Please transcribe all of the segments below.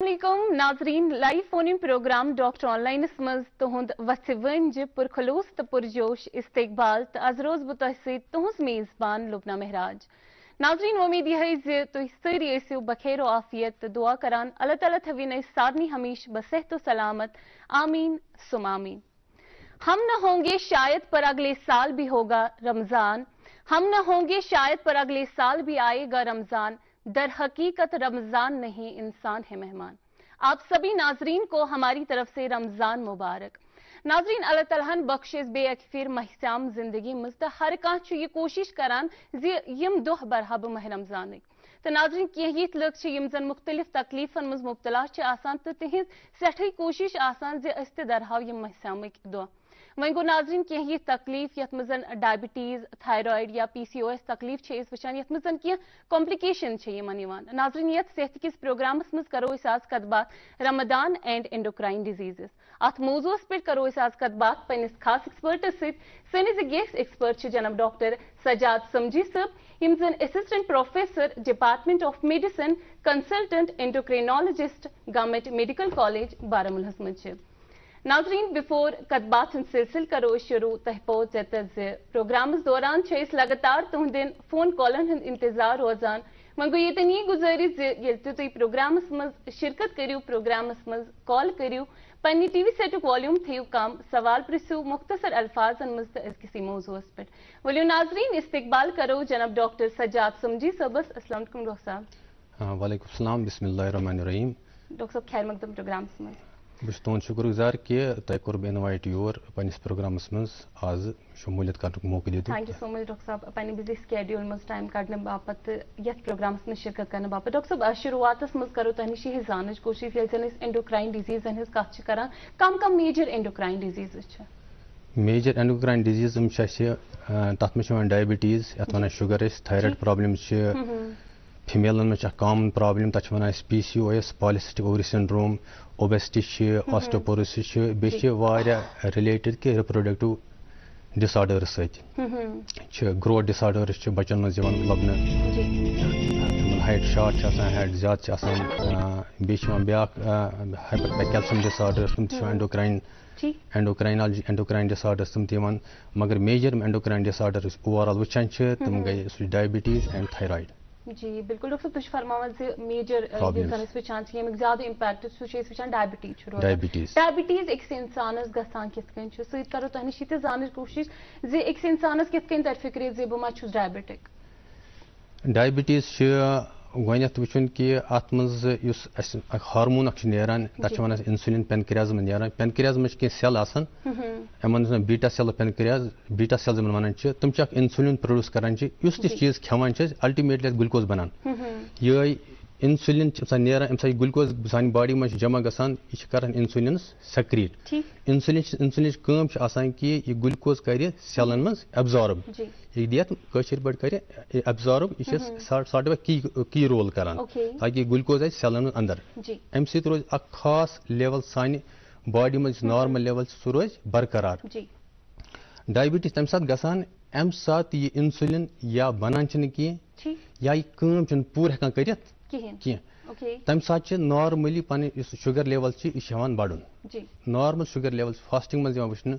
असलम नाजरीन live phone programme doctor online मज तुद वस वन पुरखलूस तो पुरजोश इस्तबाल तो अज रोज तुह तुहस मेजबान, लुबना महराज। नाजरीन, उम्मीद यह तुम सारी ऐसो बखेर आफियत दुआ करान अल्लाह ताला थवीन सारनी हमेश बसेहत सलामत, आमीन सुमामीन हम न होंगे शायद पर अगले साल भी होगा रमज़ान, हम न होंगे शायद पर अगले साल भी आएगा रमज़ान दर हकीकत रमज़ान नहीं, इंसान है मेहमान। आप सभी नाजरीन को हमारी तरफ़ से रमज़ान मुबारक। नाजरीन, अल्लाह तलहन बख्शिश बेअकफिर महसाम ज़िंदगी मज हर कह कोशिश करान यम दोह बरहब मह रमज़ान तो नाजरीन कह जन मुख्तलिफ़ तकलीफन मज मुबतला तो तिहज सठी कोशिश दरहाव यम महसामिक दोह। वह गो नाजरीन कह तकलीफ़ ये मज डायबिटीज़, थायराइड या पी सी ओ एस तकलीफ़ वचान ये मज कह कॉम्प्लिकेशन नाजरीन ये सेहत किस प्रोग्रामस मज करो आज कत बात रमदान एंड एंडोक्राइन डिजीजेस अत मौजूस पे करो आज कत बात पनिस खास एक्सपर्टस सत गेस्ट एक्सपर्ट जनाब डॉक्टर सजाद समझी सब। यम जन assistant professor department of medicine consultant endocrinologist government medical college बारामुलहस मज नाजरीन बिफोर कदबात सिलसिल करो शुरू तह पहुँच प्रोग्राम दौरान लगातार तुहदिन फ़ोन कॉलन इंतज़ार रोजान वो ये यह गुजारिश तुम प्रोग्रामस मज शिरकत करू प्रोग्रामस मज कॉल करू पन्ने टी वी सेटुक वॉल्यूम थो कम सवाल प्रिसू मुख्तसर अल्फाजन मज तो मौजूस पे वलियो नाजरीन इस्तकबाल करो जनाब डॉक्टर सजाद समझी सबस असलम डॉक्टर साहब। वालेकुम बिस्मिल्लाहिर्रहमानिर्रहीम। डॉक्टर साहब खैर मकदम प्रोग्रामस मज। बस तुद शुक्रगुजार कि तुम कोर इनवाइट योर पनिस प्रोग्रामस मज आज शमूलियत कर मौके दित thank you so much doctor साहब पन्ने बिज़ी स्केड्यूल मज टाइम कड़ने बापत यथ प्रोग्रामस मज शिरकत करने बापत डॉक्टर साहब शुरुआत मज करो तुह नश यह जान कोशिश ये जन एंडोक्राइन डिजीजन हज कत कर कम कम major endocrine disease major endocrine disease तथ मे डायबिटीज़ ये वन शुगर थायराइड प्रॉब्लम फीमेलन में कॉमन प्रॉब्लम तक one P C O S polycystic ovary syndrome obesity osteoporosis related कि रिप्रोडक्टिव डिसऑर्डर सत ग्रोथ डिसऑर्डर्स बचन मज लबन हाइट शार्ट हाइट ज़्यादा ब्या कैल्शियम डिसऑर्डर्स तुम एंडोक्राइन एंडोक्राइनॉलजी एंडोक्राइन डिसऑर्डर्स तुम मगर मेजर एंडोक्राइन डिसऑर्डर्स ओवरऑल वचान तुम गई डायबिटीज़ एंड थायराइड जी बिल्कुल। डॉक्टर तुझ फरमावन से मेजर वचान यम ज़्यादा इम्पैक्ट वचान डायबिटीज़ डायबिटीज़ डायबिटीज़ एक इंसानस गसान कित कन सत करो तह नश जान कोशिश। जे अक्स इंसानस कित कन तर फ़िक्र जे बह मा डायबिटिक डायबिटीज़ गत वुन कि अत हार्मोन नान तथा वन इंसुलिन पेनक्रियाज में नान पेनक्रियाज में कह सेल आसान beta cell pancreas beta cell one तुम इंसुलिन प्रोड्यूस करान चीज़ खेवान अल्टिमेटली ग्लूकोज बनान। ये इंसुलिन नेरान अमे ग्लूकोज सान बॉडी में जमा गसान यह कर इंसुलिन सक्रीट इंसुलिन इंसुलिन कि यह ग्लूकोज कर सेलन मज एब्जॉर्ब यह दियत पे कर एब्जॉर्ब यह सार्ट की की रोल कर ताकि ग्लूकोज आ सेलन अंदर अम सत रोज खास लेवल सान बॉडी मज नॉर्मल लेवल सह रोज बरकरार डायबिटीज़ तम सात गसान अम सात यह इंसुलिन या बनान कह या यह पूर हेकान कर तम नॉर्मली पन शुगर लेवल यह बढ़ नॉर्मल शुगर लेवल फास्टिंग मज वुन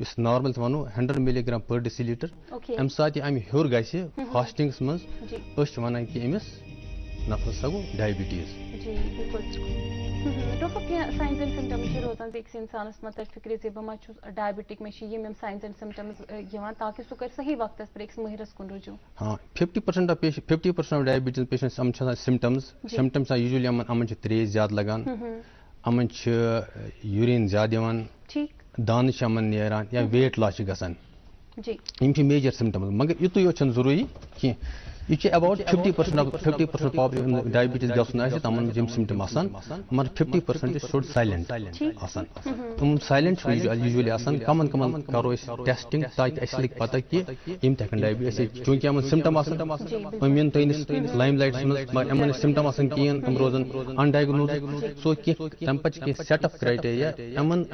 इस नॉर्मल वनो hundred milligram per decilitre um सात अम हर ग फास्टिंग मज वन कि अमिस सा गो डायबिटीज़ साइंस एंड सिम्टम्स रोजान अक्स इंसानस मत फ़िक्र जे बह डायबिटिक मे साइंस एंड सिम्टम्स ताकि सह कर सही वक्त पे अक्स महरस कुन रुजू। हाँ fifty percent of fifty percent of diabetes patients symptoms symptoms usually अमन अमन ज़्यादा लगान। अमन यूरिन ज़्यादा दान अमन या वेट लॉस गसान मेजर सिम्टम्स मगर युत योत ज़रूरी कह यह about fifty percent fifty percent popular diabetes गसन तमन यम सिम्टम मगर फिफ्टी परसेंट शुड साइलेंट तुम साइलेंट आसान कमन कमन करो टेस्टिंग ताकि अस लग पता कि यम तहन डायबिटीज़ चूँकि सिम्टम हम इन लाइम लाइट यमन सिम्टम आसान कहें तुम रोजन अनडायग्नोज सो कि तम पे सेट अप क्राइटेरिया यमन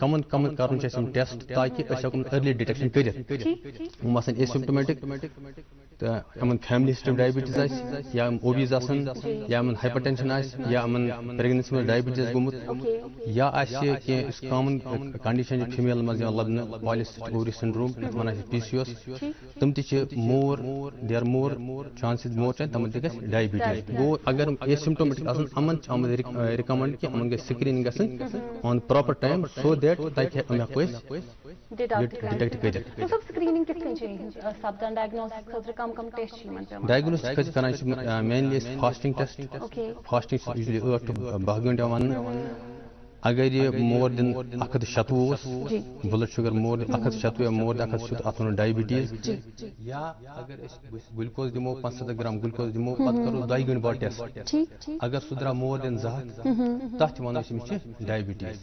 कमन कमन कर टेस्ट ताकि अर्ली डिटेक्शन कर एसिम्टोमेटिक तो यमन फैमिली हिस्ट्री डायबिटीज़ आस या ओबीज आसन या यमन हाइपरटेंशन आस या प्रेगनेंसी में डायबिटीज़ गोमुत। या आस कॉमन कंडीशन फीमेल मज लबन पॉलिसिस्टिक ओवरी सिंड्रोम वन पीसीओएस तम ति मोर देर मोर चांसेस मोर चाहे तम ति डायबिटीज़ गो अगर ये सिम्टोमेटिक रिकमेंड कि अमन गई screening on proper time so that ताकि हम डिटेक्ट करित सब स्क्रीनिंग किस कन सपदान डायग्नोसिस खतर कम कम टेस्ट डायग्नोसिस खज करान mainly fasting test fasting usually 8 to 12 घंटे वन अगर ये मोर दिन अख शतवु ब्लड शुगर मोर दिन अख शतवु मोर दिन अख शुत अत डायबिटीज़ या अगर ग्लूकोज दिमो पाँच सत्तर ग्राम ग्लूकोज दिमो पत करो दो गंट बाद टेस्ट अगर सह द्रा मोर दिन जहत तथ वन डायबिटीज़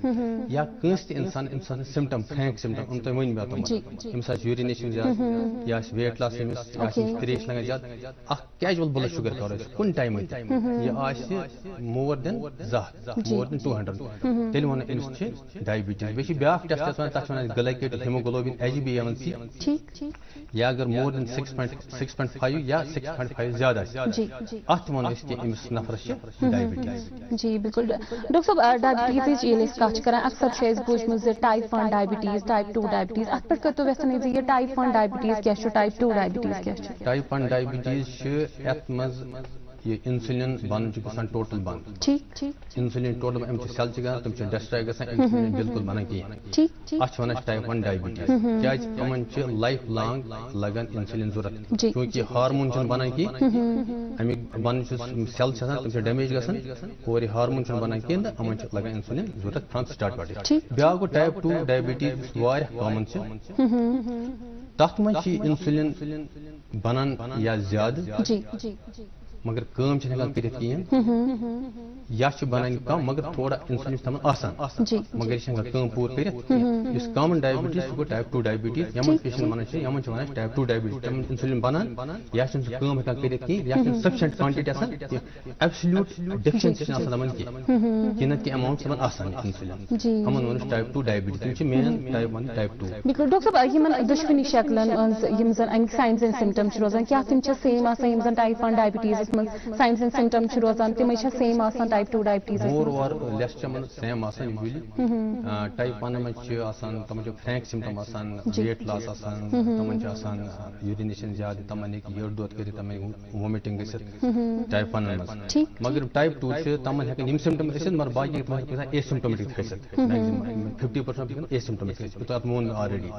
या कंस इंसान इंसान सिम्टम फ्रैंक सिम्टम हम तुम वन मे अम्स यूरिनेशन ज़्यादा या वेट लॉस अमिस त्रेश लगा ज़्यादा अख कैजुअल ब्लड शुगर करो कुन टाइम यह मोर दिन जहत मोर दिन टू हंड्रेड डायबिटीज़ बे ब्या test glycated haemoglobin H B A one C या अगर more than six point five या सिक्स पॉइंट फाइव ज़्यादा अत अमिस नफरस डायबिटीज़ जी बिल्कुल डॉक्टर साहब डायबिटीज़ कर अक्सर वन डायबिटीज़ टाइप टू डायबिटीज़ अत पे कतो वेसन ये टाइप वन डायबिटीज़ क्या टाइप टू डायबिटीज़ क्या टाइप वन डायबिटीज़ मज ये इंसुलिन बन ग टोटल बन। ठीक ठीक इंसुलिन टोटल अम सेल ग तुम डिस्ट्राय ग इंसुलिन बिल्कुल बन कहें अत वन टाइप वन डायबिटीज़ क्या लाइफ लॉन्ग लगन इंसुलिन ज़रूरत क्योंकि हार्मोन बन कहें अमिक बन सेल तुम डैमेज ग और हार्मोन बन कहें अमन लगन इंसुलिन ज़रूरत फ्रॉम स्टार्ट पट ब्या गो टाइप टू डायबिटीज़ कॉमन तथ मज इंसुलिन बनान या ज़्यादा। मगर कम कर या बनान कम मगर थोड़ा इंसुलिन आसान मगर यह कम पूर कर कॉमन डायबिटीज़ सह गो टाइप टू डायबिटीज़ पेशेंट वन वन टाइप टू डायबिटीज़ तम इंसुलिन बनान या कम हेकान कर सफिशेंट क्वांटिटी एब्सोल्यूट कह नत अमाउंट इंसुलिन वन टाइप टू डायबिटीज़ तम मेन टाइप वन टाइप टू बिल्कुल डॉक्टर साहब शक्लन जन अमिक साइंस एंड सिम्टम्स रोजान क्या तम सेम आसान यम जन type one diabetes signs and symptom रोजान तम सेम आसान type two diabetes more over less चमन सेम आसान यूजुअली टाइप 1 में छ आसान तम छ फ्रैंक सिम्टम आसान वेट लॉस आसान तम छ आसान यूरिनेशन ज़्यादा तम ने की योड दोत करी तम वोमिटिंग गसित टाइप 1 में मगर टाइप 2 छ तम हेक निम सिम्टम असित मगर बाकी तम ए सिम्टोमेटिक खसित मैक्सिमम 50% ए सिम्टोमेटिक खसित तो मोन ऑलरेडी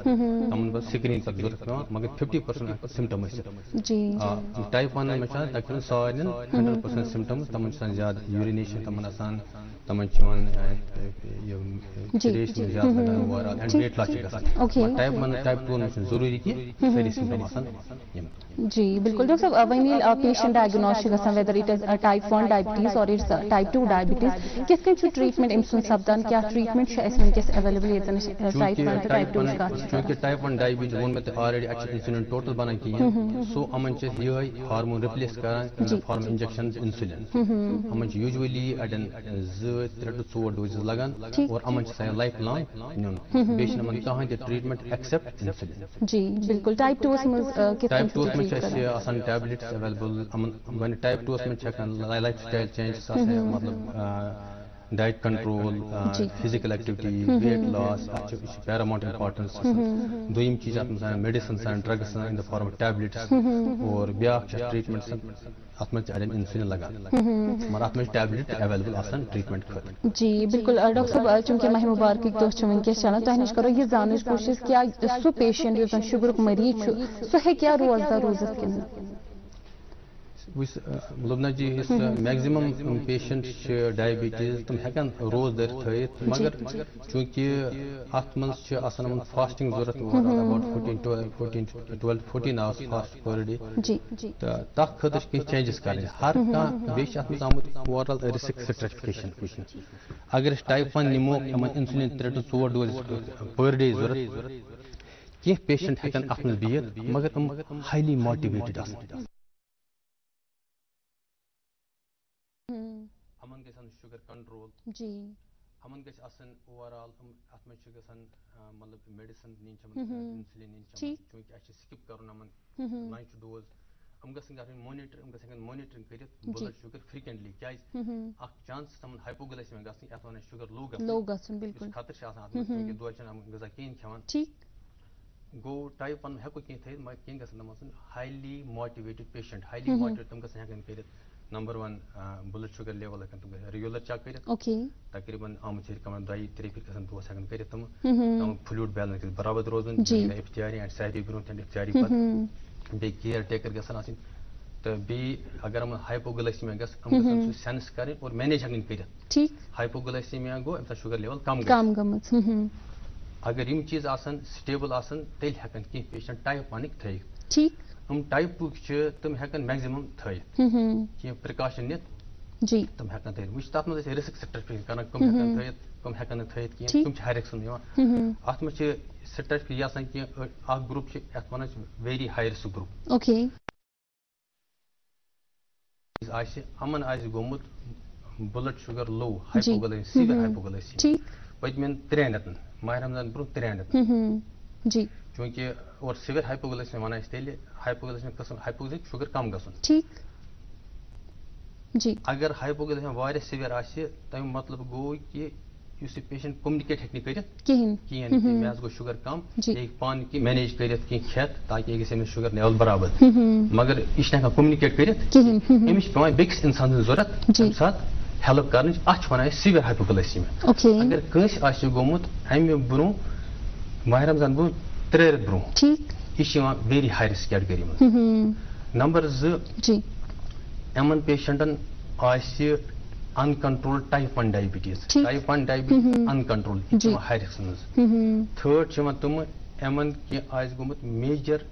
तम बस स्क्रीन तक ज़रूरत मगर 50% सिम्टम असित जी टाइप 1 में छ तक सारन 100% सिम्टम तम छ ज़्यादा यूरिनेशन तमन आसान तमन चवन रेस में ज़्यादा लगन ओवरऑल एंड वेट लॉस गसान टाइप 1 टाइप 2 में ज़रूरी कि सारी सिम्टम आसान जी बिल्कुल डॉक्टर साहब when patient diagnose गसान whether it is type 1 diabetes और इट्स टाइप 2 डायबिटीज़ किस किन ट्रीटमेंट इम सुन सपदान क्या ट्रीटमेंट छ एस वनकस अवेलेबल येतन टाइप 1 टाइप 2 का क्योंकि टाइप 1 डायबिटीज़ वोन में ऑलरेडी अच्छी इंसुलिन टोटल बना की सो अमन छ ये हार्मोन रिप्लेस करन द फॉर्म इंजेक्शन इंसुलिन छ यूजुअली अडन ज त्रे टू चोर डोजेस लगान और अमन छ लाइफ लॉन्ग नुन बेश नमन कहाँ ते ट्रीटमेंट एक्सेप्ट इंसुलिन जी बिल्कुल टाइप 2 में टाइप 2 में छ आसान टैबलेट्स अवेलेबल अमन वन टाइप 2 में छ लाइफ स्टाइल चेंजेस मतलब diet control physical activity weight loss paramount importance दोम cheese medicine drugs in the form tablets और ब्या ट्रीटमेंट अत अड़न इंसुलिन लगान मगर अत टैबलेट अवेलेबल ट्रीटमेंट कर जी बिल्कुल डॉक्टर साहब चूँकि माह मुबारक वनकस चलान तह नश करो यह जान कोशिश क्या सह पेशेंट शुगर मरीज़ सह हे रोजदार रोजित कि Lubna ji maximum patient diabetes तुम हेकान रोज दर थत मगर चूँकि अत मन फास्टिंग ज़रूरत about fourteen twelve fourteen hours fast per day तो तथ खतर कह चेंजेस कर हर कह बे अत आमुत ओवरऑल रिस्क स्ट्रेटिफिकेशन वुचन अगर टाइप वन निमो इंसुलिन त्रे टू चोर डोज पर डे ज़रूरत कह पेशेंट हेकान अत बिहत मगर हाईली मोटिवेटेड आसान अमन गसन शुगर कंट्रोल जी। अमन गस आसन ओवरऑल अत में गसन मतलब मेडिसिन नीन इंसुलिन नीन चूँकि अच्छे स्किप लंच डोज हम मॉनिटर हम मॉनिटरिंग। ब्लड शुगर क्या हम्म चांस हाइपोग्लाइसेमिया वन शुगर लो लो खतर गजा गो टाइप 1 हेको गसन तमन highly motivated patient highly hmm. Motivated तम हेकन करित नंबर 1 ब्लड शुगर लेवल हेकन तम रेगुलर चेक ओके तकरीबन आम छे कमन दई त्रे फिर गसन दोस तम हम्म तम फ्लूइड बैलेंस बराबर रोजन जी। इफ्तियारी एंड सारी ब्रोन एंड इफ्तियारी पर हम्म बे केयर टेकर आसिन तो बे अगर हम हाइपोग्लाइसेमिया। गसन सेंस करें और मैनेज हेकन करित ठीक हाइपोग्लाइसेमिया गो अमसा शुगर लेवल कम गई काम अगर यम चीज़ आसन स्टेबल आसन तेल हेकन की पेशेंट टाइप 1 थ ठीक हम टाइप 2 छ तम हेकन मैक्सिमम थ हम्म की प्रिकॉशन नित जी। तम हेकन थ तत मज रिस्क सर्टिफिकेट करन कम हेकन थ कम हेकन थ तुम हर एक सुन अत मज छ सर्टिफिकेट आसन की ग्रुप अत one very high risk group okay अमन गोमुत blood sugar low hypoglycaemia severe hmm. ठीक। पतमेन त्रेन रतन माह रमज़ान ब्रो त्रेन रतन जी। चूँकि और सिवियर हाइपोग्लाइसेमिया वन तेल हाइपोग्लाइसेमिया कसन हाइपोग्लाइसेमिक शुगर कम गसन ठीक। जी। अगर हाइपोग्लाइसेमिया वारिया सिवियर आसि तम मतलब गो कि युस ये पेशेंट कम्युनिकेट हेक करित कहीं कहें कि मे गो शुगर कम जी। ये पान की मैनेज करित की खेत ताकि ये गस शुगर लेवल बराबर। हम्म मगर यह हेकान कम्युनिकेट हम्म अमिश बेकिस इंसान ज़रूरत हेल्प कर अच वन सिवियर हाइपोग्लाइसेमिया अगर कंस गोमुत अमि ब्रो माह रमज़ान ब्रो त्रे रेत ब्रो ठीक यह वेरी हाई रिस्क कैटेगरी मज हम्म नंबर जो जी यमन पेशेंटन आसि अनकंट्रोल टाइप 1 डायबिटीज़ ठीक। Type 1 diabetes hmm. अनकंट्रोल जी। हाई रिस्क मज हम्म थर्ड छ तम यमन कि आस गोमुत मेजर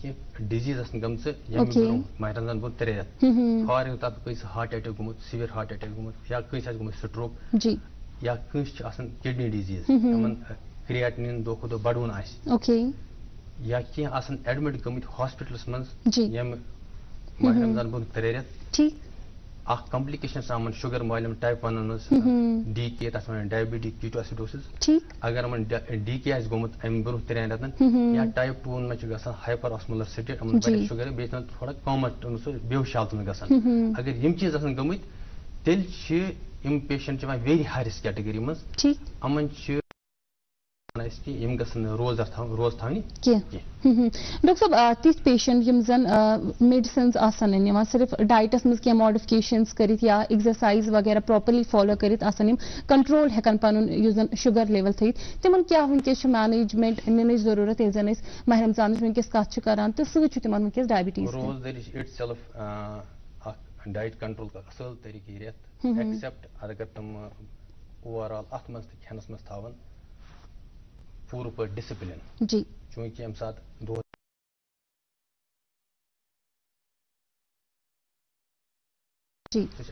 कि डिज़ीज़ असन गमस यम Okay. माहरन बो त्रे रेत हम्म फॉर तत कस हार्ट अटैक गोमुत सिवियर हार्ट अटैक गोमुत या कस आस गोमुत स्ट्रोक जी। या कस आसन किडनी डिज़ीज़ यमन दो खुद बढ़वन आस ओके या कि आसन एडमिट गमित हॉस्पिटल्स मज जी यम माहरन बो त्रे रेत ठीक अख कॉम्प्लिकेशन सामन शुगर मालम टाइप 1 मज हम्म डी के तथ वन डायबिटिक कीटोसिडोसिस ठीक अगर हम डी के आस गोमुत अम ब्रो त्रेन रतन। या टाइप टू में गसान हाइपर ऑस्मोलर स्टेट अमन। बड़े शुगर बे थोड़ा कॉमट सो में गसान अगर यम चीज़ आसन गमित तेल यम patient very high risk category मज ठीक अमन कि यम गसन रोज रोज कह डॉक्टर साहब तिथ पेशेंट यम जन मेडिसिन आसान निवान सिर्फ़ डाइटस मज क्या मॉडिफिकेशंस करित या एक्सरसाइज वगैरह प्रॉपर्ली फॉलो करित आसान यम कंट्रोल हेकन पनुन युस जन शुगर लेवल थयित तिमन क्या वनकस मैनेजमेंट निन ज़रूरत ये जन माह रमज़ान वनकस करान तो सत तिमन वनकस डायबिटीज़ रोज दर इट सेल्फ डाइट कंट्रोल का असल तरीके रेत। एक्सेप्ट अगर तुम ओवरऑल अथ मज खेनस मज थावन पूर पे डिसिप्लिन जी। चूँकि अम सात दो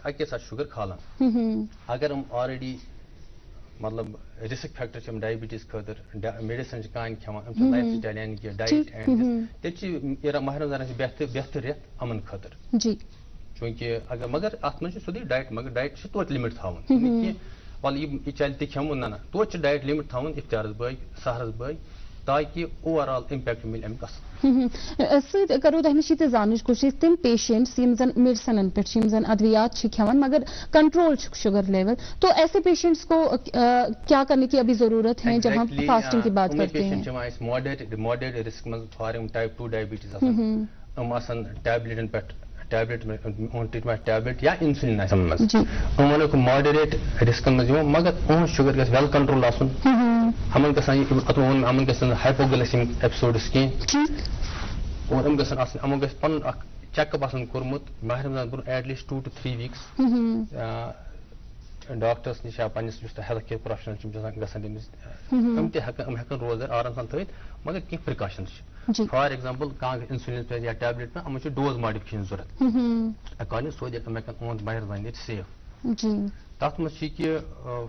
अके साथ शुगर खालान हम्म अगर हम ऑलरेडी मतलब रिस्क फैक्टर हम डायबिटीज़ खतर मेडिसिन कान खेवान लाइफ स्टाइल यानी कि डाइट एंड हम्म। तेल माह रमज़ान बेहतर बेहतर रेत अमन खतर। जी। चूँकि अगर मगर अत मज सोदी डाइट मगर डाइट से तोत लिमिट थावन हम्म। वल यह चल तह खेमो ना तोत डाइट लिमिट थावन इफ्तारस बग सहरस बग ताकि ओवरऑल इम्पैक्ट मिल अमिक सत करो तह नश जान कोशिश तम पेशेंट्स यम जन मेडिसन पे जन अद्वियात खेवान मगर कंट्रोल शुगर लेवल तो ऐसे पेशेंट्स को क्या करने की अभी ज़रूरत है जब हम फास्टिंग की बात करते हैं moderate moderate risk for type two diabetes हम टैबलेटन पे टैबलेट में ट्रीटमेंट टैबलेट या इंसुलिन आसन मज मॉडरेट रिस्क मज मगर उन शुगर गस वेल कंट्रोल वन हमन गसन हाइपोग्लाइसेमिक एपिसोड्स की ठीक और हम गसन आसन हम गस पन चेकअप आसन कोरमुत माह Ramzan bro at least two two three weeks doctors निश या पन्निस हेल्थ केयर प्रोफेशनल हम्म, तम हेकन रोजर आराम सान थवित मगर कह प्रिकॉशंस जी फॉर एग्जांपल कह इंसुलिन पे या टैबलेट पे हम डोज मॉडिफिकेशन ज़रूरत अकॉर्डिंग सो दैट हम ओन माह रमज़ान सेफ़ जी। तथ मज कि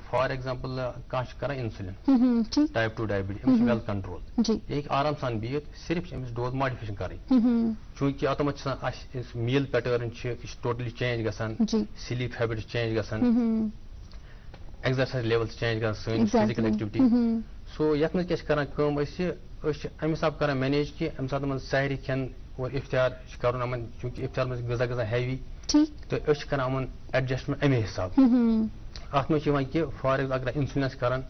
फॉर एग्जांपल कह कर insulin type two diabetes well control ये आराम सान बिहत सिर्फ़ अमिस डोज मॉडिफिकेशन कर। चूँकि अतम मील पैटर्न टोटली चेंज जी। Sleep habits change hmm, exercise levels change Exactly. Physical activity so यथ मज क्या अम हिसाब कर मैनेज कि अम सात सहरी खेन और इफ्तार कर चूँकि इफ्तार मज गजा गजा हैवी तो कर एडजस्टमेंट अमे हिसाब अत मे कि फॉर अगर इंसुलिन कर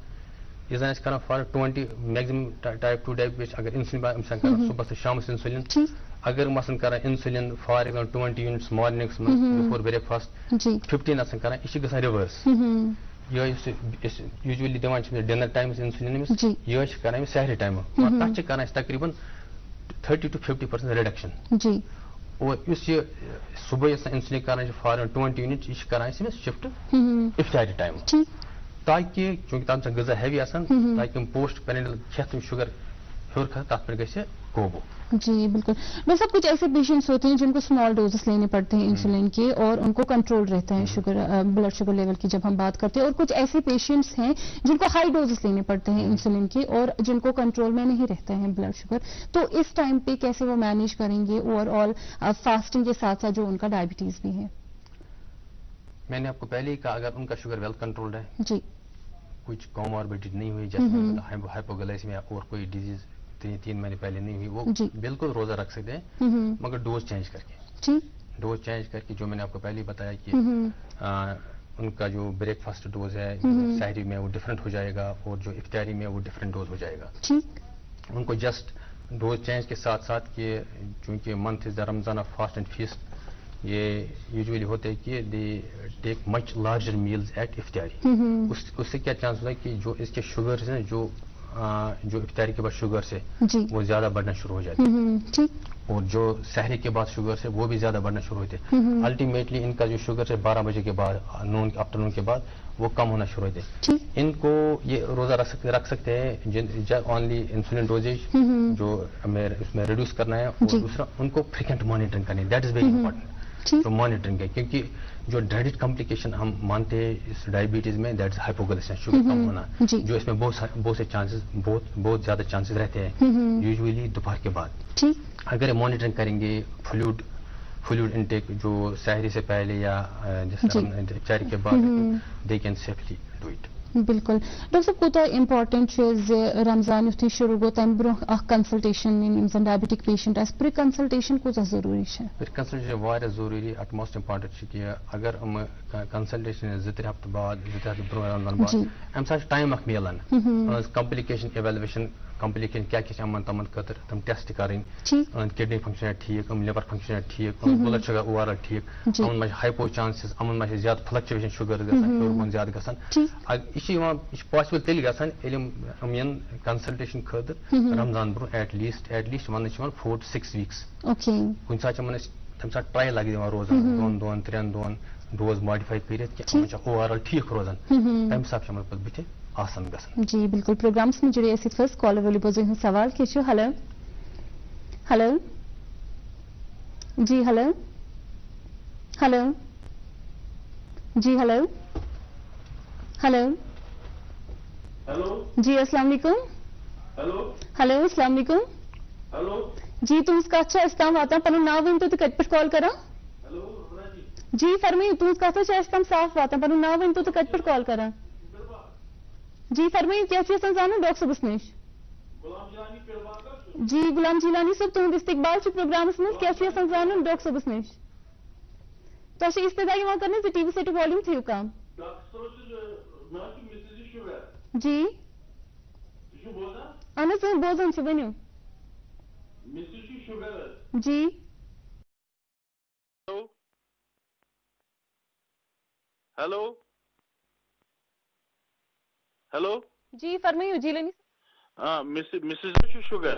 यह जन कर for twenty maximum type two diabetes अगर इंसुलिन सुबह तो शाम इंसुलिन अगर मसन कर insulin for example twenty units mornings before breakfast fifteen कर यह रिवर्स यूजली दिवान डिनर टाइम इंसुलिन यह कर सहरी टाइम तथ कर तकरीबन thirty to fifty percent reduction और इस सुबह इंसुलिन कर फॉर ट्वेंटी यूनिट यह कर शिफ्ट इफ्तारी टाइम ताकि चूँकि तम गजा हैवी आसान ताकि पोस्ट पेरेंटल खेत शुगर हर खत तथ पे गि काबू जी बिल्कुल। डॉक्टर साहब कुछ ऐसे पेशेंट्स होते हैं जिनको स्मॉल डोजेस लेने पड़ते हैं इंसुलिन के और उनको कंट्रोल रहता है शुगर ब्लड शुगर लेवल की जब हम बात करते हैं और कुछ ऐसे पेशेंट्स हैं जिनको हाई डोजेस लेने पड़ते हैं इंसुलिन के और जिनको कंट्रोल में नहीं रहता है ब्लड शुगर तो इस टाइम पे कैसे वो मैनेज करेंगे ओवरऑल फास्टिंग के साथ साथ जो उनका डायबिटीज़ भी है? मैंने आपको पहले ही कहा अगर उनका शुगर वेल कंट्रोल्ड है जी। कुछ कॉमॉर्बिडिटी नहीं हुई जैसे हाइपोगलाइसिमिया और कोई डिज़ीज़ तीन तीन महीने पहले नहीं हुई वो बिल्कुल रोजा रख सकते हैं मगर डोज चेंज करके। डोज चेंज करके जो मैंने आपको पहले ही बताया कि आ, उनका जो ब्रेकफास्ट डोज है शहरी में वो डिफरेंट हो जाएगा और जो इफ्तारी में वो डिफरेंट डोज हो जाएगा। उनको जस्ट डोज चेंज के साथ साथ कि चूँकि month is the Ramzan of fast and feast ये यूजुअली होते हैं कि they take much larger meals at इफ्तारी उससे क्या चांस होता है कि जो इसके शुगर्स हैं जो जो इफ्तारी के बाद शुगर से वो ज़्यादा बढ़ना शुरू हो जाती है। और जो सहरी के बाद शुगर से वो भी ज़्यादा बढ़ना शुरू होते हैं। अल्टीमेटली इनका जो शुगर से 12 बजे के बाद नून आफ्टरनून के बाद वो कम होना शुरू होते हैं। इनको ये रोजा रख सकते रख सकते हैं ओनली इंसुलिन डोजेज जो हमें उसमें रिड्यूस करना है और दूसरा उनको फ्रिक्वेंट मॉनिटरिंग करनी दैट इज़ वेरी इंपॉर्टेंट तो मॉनिटरिंग है क्योंकि जो डायरेक्ट कॉम्प्लिकेशन हम मानते हैं इस डायबिटीज़ में दैट इज़ हाइपोग्लाइसेमिया शुगर कम होना जो। इसमें बहुत बहुत से चांसेस बहुत बहुत ज़्यादा चांसेस रहते हैं। यूजुअली दोपहर के बाद। अगर मॉनिटरिंग करेंगे फ्लूड फ्लूड इनटेक जो शहरी से पहले या जैसे चारी के बाद they can safely do it बिल्कुल। डॉक्टर साहब कोता इंपॉर्टेंट रमज़ान युथ शुरू गो तम ब्रो कंसल्टेशन नीन डायबिटिक पेशेंट आस प्री कंसल्टेशन कोता ज़रूरी है? प्री कंसल्टेशन ज़रूरी अट मोस्ट इंपॉर्टेंट कि अगर हम कंसल्टेशन जि त्रे हफ़्ते बाद जो त्रे हफ़्ते ब्रो रमज़ान बाद अम टाइम अख मिलान। कम्प्लिकेशन एवेलुएशन कॉम्प्लिकेशन क्या क्या अमन तमन खतर तम टेस्ट करें। किडनी फ़ंक्शन है ठीक हम लिवर फ़ंक्शन है ठीक ब्लड शुगर ओवरऑल ठीक। अमन में हाइपो चांसेस अमन में ज़्यादा फ्लक्चुएशन शुगर गसान हॉर्मोन ज़्यादा गसान यह पॉसिबल तेल गसान हम यन कंसल्टेशन खतर Ramzan bro at least at least one four to six weeks कुछ सात तम सात ट्रायल लगे दिवान रोजान दोन दोन त्रेन दोन डोज मॉडिफाई कर ओवरऑल ठीक रोजान तम हिसाब पे बुथे आसान गसन जी बिल्कुल। प्रोग्राम्स में जुड़े ऐसे फ़र्स्ट कॉल अवेलेबल हैं। सवाल किछु हेलो हेलो जी हेलो हेलो जी हेलो हेलो हेलो जी अस्सलाम वालेकुम। हेलो हेलो अस्सलाम वालेकुम। हेलो जी तुस कथ तम वातान पन नाव वन तो कत पे कॉल करा। हेलो जी। फरमाइए तुस कथ तम साफ़ वातान पन नाव वन तो कत पे कॉल करा। जी, फरमाइए, क्या जान डॉक्टर सबस नश जी, गुलाम जिलानी सब तुंद इस्तकबाल प्रोग्राम क्या जान डॉक्टर सबस नश तो इस्तदा कर टीवी सेट वॉल्यूम थी कम जी। अहन बोजान वनु जी। हेलो। हेलो? जी फरमाइए जी लेनी हाँ मिसेस शुगर।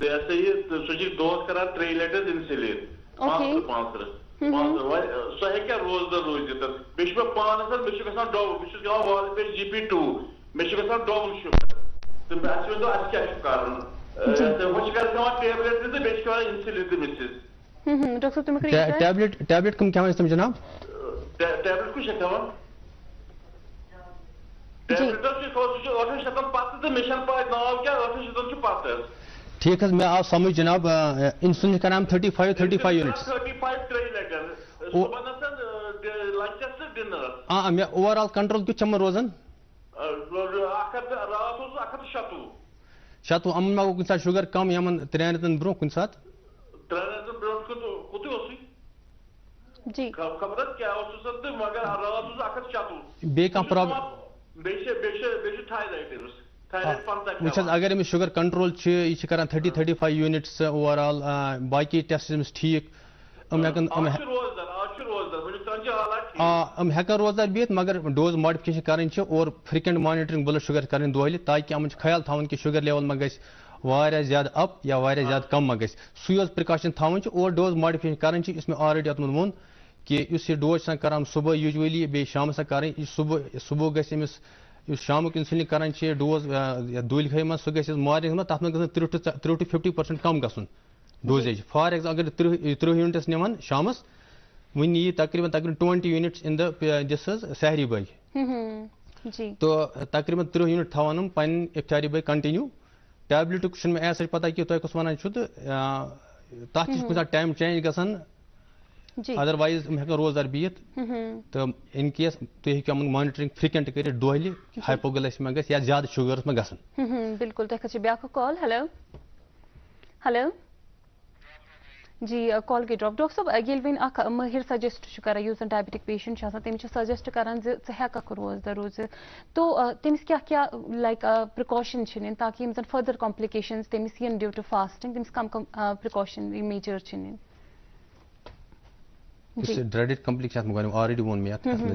तो ऐसे ही तो सह दोस कर त्रे लटस इंसुलिन पाँच पाँच सह हे रोज दर रोज मे पान मे गसान डबल बस गवान पे जी पी टू मे गसान डबल शुगर तो अस वो अस क्या कर वो टेबलेट तो बे इंसुलिन मिसेस टैबलेट टैबलेट कम क्या जनाब? टैबलेट कुछ ठीक है मैं आप समझ जनाब इंसुलिन का नाम thirty five thirty five units हाँ मैं ओवरऑल कंट्रोल क्यों चमन रोजन? रात शतवुह अमन मा कुछ साथ शुगर कम यमन त्रेन रेतन ब्रो कुछ साथ? त्रेन रेतन ब्रो कुत ओस जी। खबर क्या ओस तो मगर रात ओस अख हथ शतवुह बे कह प्रॉब्लम बेशे बेशे बेशे थायराइड वह अगर शुगर कंट्रोल यह कर thirty thirty five units overall बाकी टेस्ट ठीक। हम हेकन रोजदार बिहत मगर डोज मॉडिफिकेशन करें और फ्रिकेंट मॉनिटरिंग ब्लड शुगर करें दोहल ताकि अमन ख्याल थवन कि शुगर लेवल मा गई। ज़्यादा अप या ज़्यादा कम मा गई। सु प्रिकॉशन थवन और डोज मॉडिफिकेशन करें इसमें ऑलरेडी अत वो कि यह डोज कर सुबह यूजली बे शाम कर सुबह सुबह गमिस शामुक इंसुलिन करान डोज दुल खै मज सह मॉर्निंग मज तथ मे त्रुह टू फिफ्टी परसेंट कम गसन डोजेज। फॉर एग्ज़ाम्पल अगर त्रुह त्रुह यूनिट्स निवान शाम वन यी तकरीबन तकरीबन twenty units in the this सहरी बग तो तकरीबन त्रुह यूनिट थवान पन इफ्तारी बग कंटिन्यू। टैबलेट मे ऐसा पता कि तुम कस वन तथ टाइम चेंज गसान अदरवाइज़ हम रोजदार बिहत तो इन केस तुम हेको मॉनिटरिंग फ्रिकेंट कर दोहल हाइपोगलाइसमिया गस या ज़्यादा शुगर में गसन। बिल्कुल। तुम ब्या कॉल हेलो हेलो जी कॉल गई ड्रॉप डॉक्टर साहब ये वन महिर सजेस्ट कर डायबिटिक पेशेंट तमिस सजेस्ट कर हेक रोजदार रोज तो तमिस क्या क्या लाइक प्रिकॉशन इन ताकि फर्दर कॉम्प्लिकेशन तमिस ड्यू टू फास्टिंग तमिस कम कम प्रिकॉशन मेजर इन ड्रेडेड कम्प्लिकेशन मैं ऑलरेडी वो मे तथ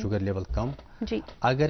शुगर लेवल कम। अगर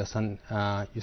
गसान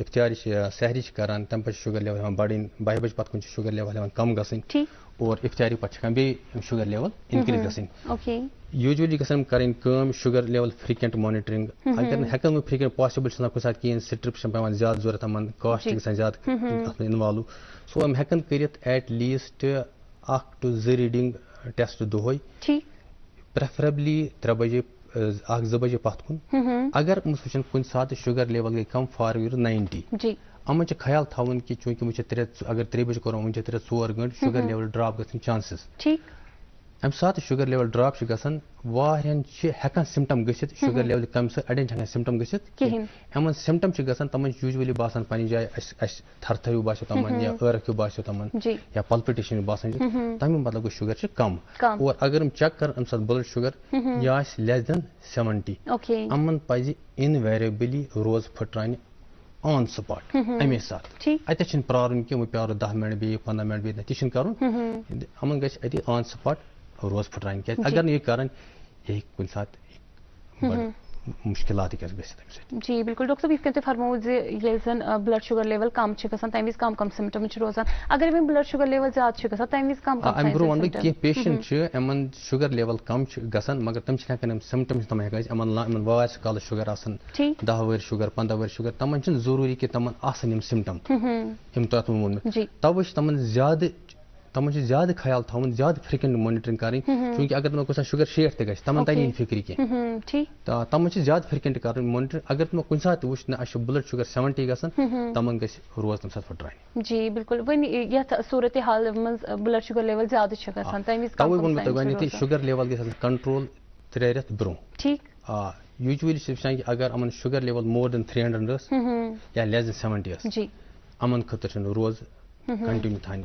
इफ्तार सहरी करान तम पे शुगर लेवल बढ़न बह बजे पत शुगर लेवल कम गई और इफ्तारी पे बे शुगर लेवल इनक्रीज गई यूजली गसन करें शुगर लेवल फ्रिकेंट मॉनिटरिंग अगर हेकन फ्रिकेंट पॉसिबल कुछ कहें स्ट्रिप पे ज़्यादा ज़रूरत अमन कॉस्ट ज़्यादा इन्वॉल्व सो हम हेकन कर एट लीस्ट अख टू जो रीडिंग टेस्ट दोहै प्रेफरेबली त्रे बजे अख जो बजे पत कुन अगर वो कुन सात शुगर लेवल गई कम फॉर यूर नाइनटी अमन ख्याल थवन कि चूँकि वो त्रे अगर त्रे बजे करो वो त्रे ओर गंट शुगर लेवल ड्रॉप गन चांसेस अमि सा शुगर लेवल ड्राप गन हेकान सिमटम गत शुगर लेवल कम से अड़े हेकान सिमटम ग सिमटम गन तम यूजली बसान पे जाए थर थो बो तम या अर्क बो तम या पल्पिटेशन बसान तमें मतलब गो शुगर कम और अगर हम चेक कर ब्लड शुगर यह लेस दैन सेवेंटी अमन पज इनवेरियबली रोज फटरान ऑन स्पॉट अमे साथ अत प्रॉब्लम कह वो प्यारो दह मिनट बे पंद्रह मिनट बे तीन कर अमन गति ऑन स्पॉट रोज फुटरान क्या अगर ये कर यह कुछ सात मुश्किल जी बिल्कुल। डॉक्टर साहब यह फरमो जन ब्लड शुगर लेवल कम तम वज कम कम सिम्टम रोजान अगर वे ब्लड शुगर लेवल ज़्यादा तम वज कम अम ब्रो वन कह पेशेंट इन शुगर लेवल कम गसान मगर तम हेकान सिम्टम्स तम हेकान वाज काल शुगर आसान दह वर शुगर पंद्रह वर शुगर तमन ज़रूरी कि तमन आसन सिम्टम यम तथ वोन तवे तमन ज़्यादा तमन ज़्यादा ख्याल थवन ज़्यादा फ्रिकेंट मॉनिटरिंग करें चूँकि अगर तुम कुछ शुगर शेठ तक तमन तरी फ़िक्र कह तमन ज़्यादा फ्रिकेंट कर मॉनिटर अगर तुम कुछ सात वो ब्लड शुगर सेवेंटी गसान तमन ग रोज तम सात फुटरान जी बिल्कुल। वन यथ सूरत हाल मज ब्लड शुगर लेवल ज़्यादा तवे वो तुम शुगर लेवल ग कंट्रोल त्रे रेत ब्रो ठीक। यूजली वचान कि अगर अमन sugar level more than three hundred या लेस देन सेवेंटी अमन खतर रोज कंटिन्यू थाने।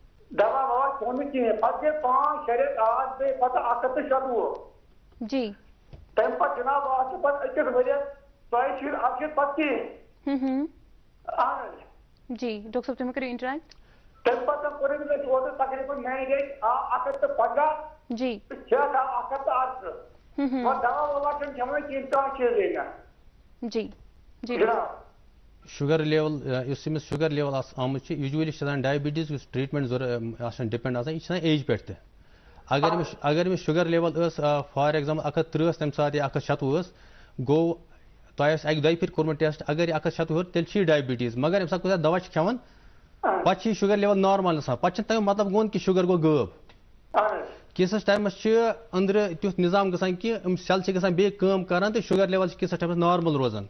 दवा ववा सोने की है। पद पाँच शरीर आज बे पता अकत शतवु जी। तम पत जनाब आज पत अकिस वरियस तोय शिर अब पत की हम्म जी डॉक्टर साहब तुम करो इंटरेक्ट तम पत करे में जो तकरीबन मैं गई अकत पगा। जी। छह था? अकत आठ हम्म और दवा ववा तुम जमा की तो चीज़ लेना जी। जी जनाब शुगर लेवल इस शुगर लेवल आम usually diabetes treatment depend age पे अगर अगर मे शुगर लेवल फॉर एग्जांपल अख त्रीस तम सात या अख शत गो तह अक दि फिर कोर्म टेस्ट अगर अख शत तेल डायबिटीज़ मगर अमे सात दवा खेवान पे शुगर लेवल नॉर्मल पे तमें मतलब गोन कि शुगर गो गब किस टाइमस अंदर तुथ निज़ाम ग सेल शुगर लेवल किस टाइम नॉर्मल रोजान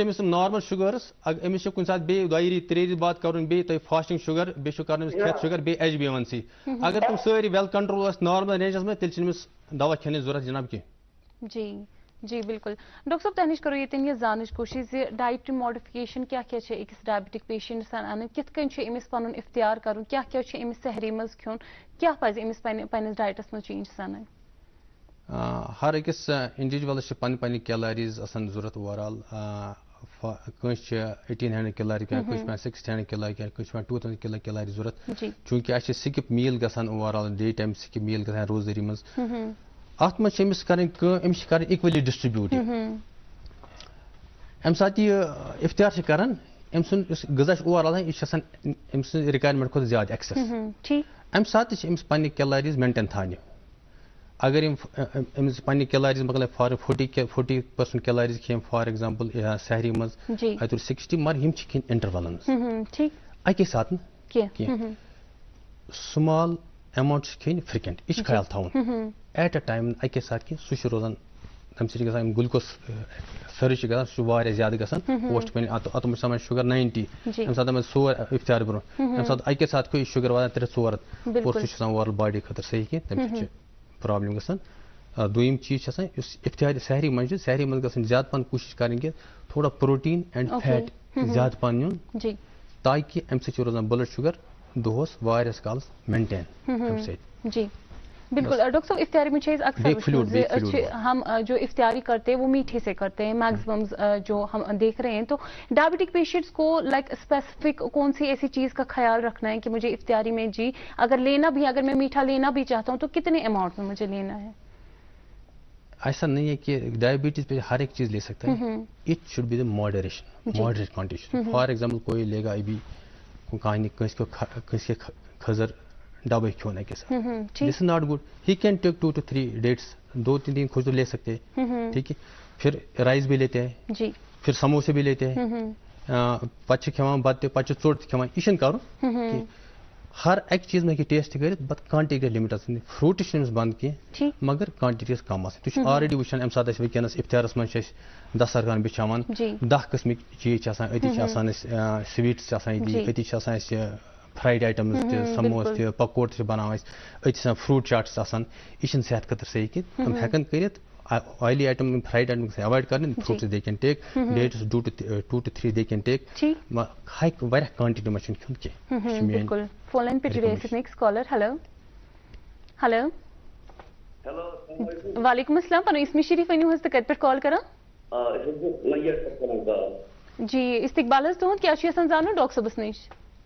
अमिस नॉर्मल शुगर्स बे दो री त्रे री बाद कर फास्टिंग शुगर बे कर खेत शुगर बे एच बी वन सी अगर तुम सारी वेल कंट्रोल नॉर्मल रेंजस में तेल दवा खेन ज़रूरत जनाब की जी जी बिल्कुल डॉक्टर साहब तह करो ये जान कोशिश जि डाइट मॉडिफिकेशन क्या क्या अकिस डायबिटिक पेशेंट्स अन कित अमिस पन इख्तियार कर क्या क्या अमिस सहरी मज खुन क्या पज अमिस पन्नस डाइटस मज चेंज अन हर अकिस इंडिविजुअलस पन पन कैलरीज आसान ज़रूरत ओवरऑल कंस एटीन हंड्रेड कैलरी क्या सिक्स हंड्रेड कैलरी क्या टू थाउज़ेंड किलो कैलरी ज़रूरत चूँकि अस skip meal गसान overall day time skip meal गसान रोजदरी मज अत मज अमिस कर अमिस कर इक्वली डिस्ट्रीब्यूट अम सात यह इफ्तार कर अम सुन गजा ओवरऑल यह अम सद रिक्वायरमेंट खुद ज़्यादा एक्सेस अम सात अमिस पन्ने कैलरीज मेंटेन थाने अगर अमिस पन्ने कैलरीज मतलब for forty forty percent calories Khem for example सहरी मज अत सिक्सटी मगर हम खेन इंटरवलन अके सात स्मॉल अमाउंट खेन फ्रिकेंट यह ख्याल थवन एट अ टाइम अके सात कि सह रोजान तम सी गसान ग्लूकोज सर्च सह ज़्यादा गसान पोस्ट पेन अत समझ शुगर नाइनटी अमे सात सोर इफ्तार ब्रो अमे सात अके को शुगर वातान त्रे और सह ओवरऑल बॉडी खतर सही कह तम प्रॉब्लम गसन दोम चीज़ इफ्तार सहरी मज सहरी मज ग ज़्यादा पन कोशिश करें कि थोड़ा प्रोटीन एंड फैट ज़्यादा पन नुन ताकि अम रोजान ब्लड शुगर दोहस वाल मेनटेन मेंटेन अमे बिल्कुल डॉक्टर साहब इफ्तारी में चीज़ अक्सर हम जो इफ्तारी करते हैं वो मीठे से करते हैं मैक्सिमम जो हम देख रहे हैं। तो डायबिटिक पेशेंट्स को लाइक स्पेसिफिक कौन सी ऐसी चीज़ का ख्याल रखना है कि मुझे इफ्तारी में जी अगर लेना भी अगर मैं मीठा लेना भी चाहता हूँ तो कितने अमाउंट में मुझे लेना है? ऐसा नहीं है कि डायबिटीज़ पे हर एक चीज़ ले सकता है। It should be the moderation moderate quantity for example कोई लेगा अभी कहानी को खजर डबे खोने के साथ this is not good he can take two two three dates दो तीन दिन खुद ले सकते। हैं ठीक है? फिर राइस भी लेते हैं। जी। फिर समोसे भी लेते हैं। पे खेवान बत पे चोट खेवान यह कर हर एक चीज़ में टेस्ट कर बत क्वांटिटी लिमिट फ्रूट बंद कह मगर क्वांटिटी कम तुम ऑलरेडी वो अमे सात वनस इफ्तारस मज दस्तरखान बिछावान दह कस्मिक चीज़ अति स्वीट्स अति फ्राइड आइटम्स तह समोस तह पकोड़ तह बनान अत फ्रूट चाट्स यह सेहत खतर सही कि तम हेकन कर oily item fried item avoid कर fruits they can take dates two two two two three they can take hike वारिया क्वांटिटी में खेन कह बिल्कुल। फ़ोन लाइन पे जुड़े next caller hello hello hello वालेकुम अस्सलाम पर इसमें शरीफ वन हज कत पे कॉल करा जी इस्तकबाल हज तुहद क्या जान डॉक्टर सबस नश जी सुबह शाम दवा वुचान कम मान हेक डॉक्टर कर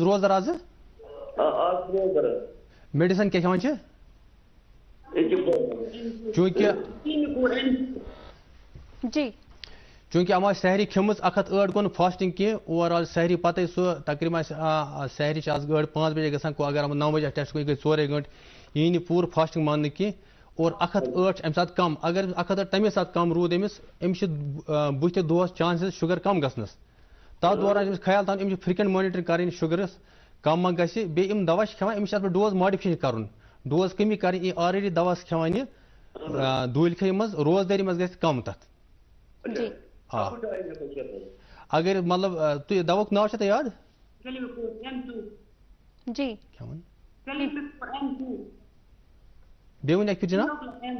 रोजदार आज आज रोजदार मेडिसिन क्या खेवान चूँकि जी चूँकि अम सहरी खेम अख ठ गो फास्टिंग कह ओवरऑल सहरी पत सह तकरीबन सहरी आज गड़ पाँच बजे गसान अगर नौ बजे टेस्ट गई चोरे गंट यह पूर फास्टिंग मान कह और अख ठ अमे सात कम। अगर अख तमे सात कम रूद अमिस अमिस बुथ दोस चांसेस शुगर कम गसनस। तथ दौरान अमिस ख्याल थन अमिस फ्रिकेंट मॉनिटर कर शुगरस कम मा गम दवा खेवान अमिस डोज मॉडिफिकेशन कर डोज कमी कर ऑलरेडी दवा खेवान यह दूल खे मज रोजदारी मज गस कम तथ हाँ। अगर मतलब तु दवक नाव याद? जी। क्या वन Galimipur M2. बे वन एक जनाब Nogla M.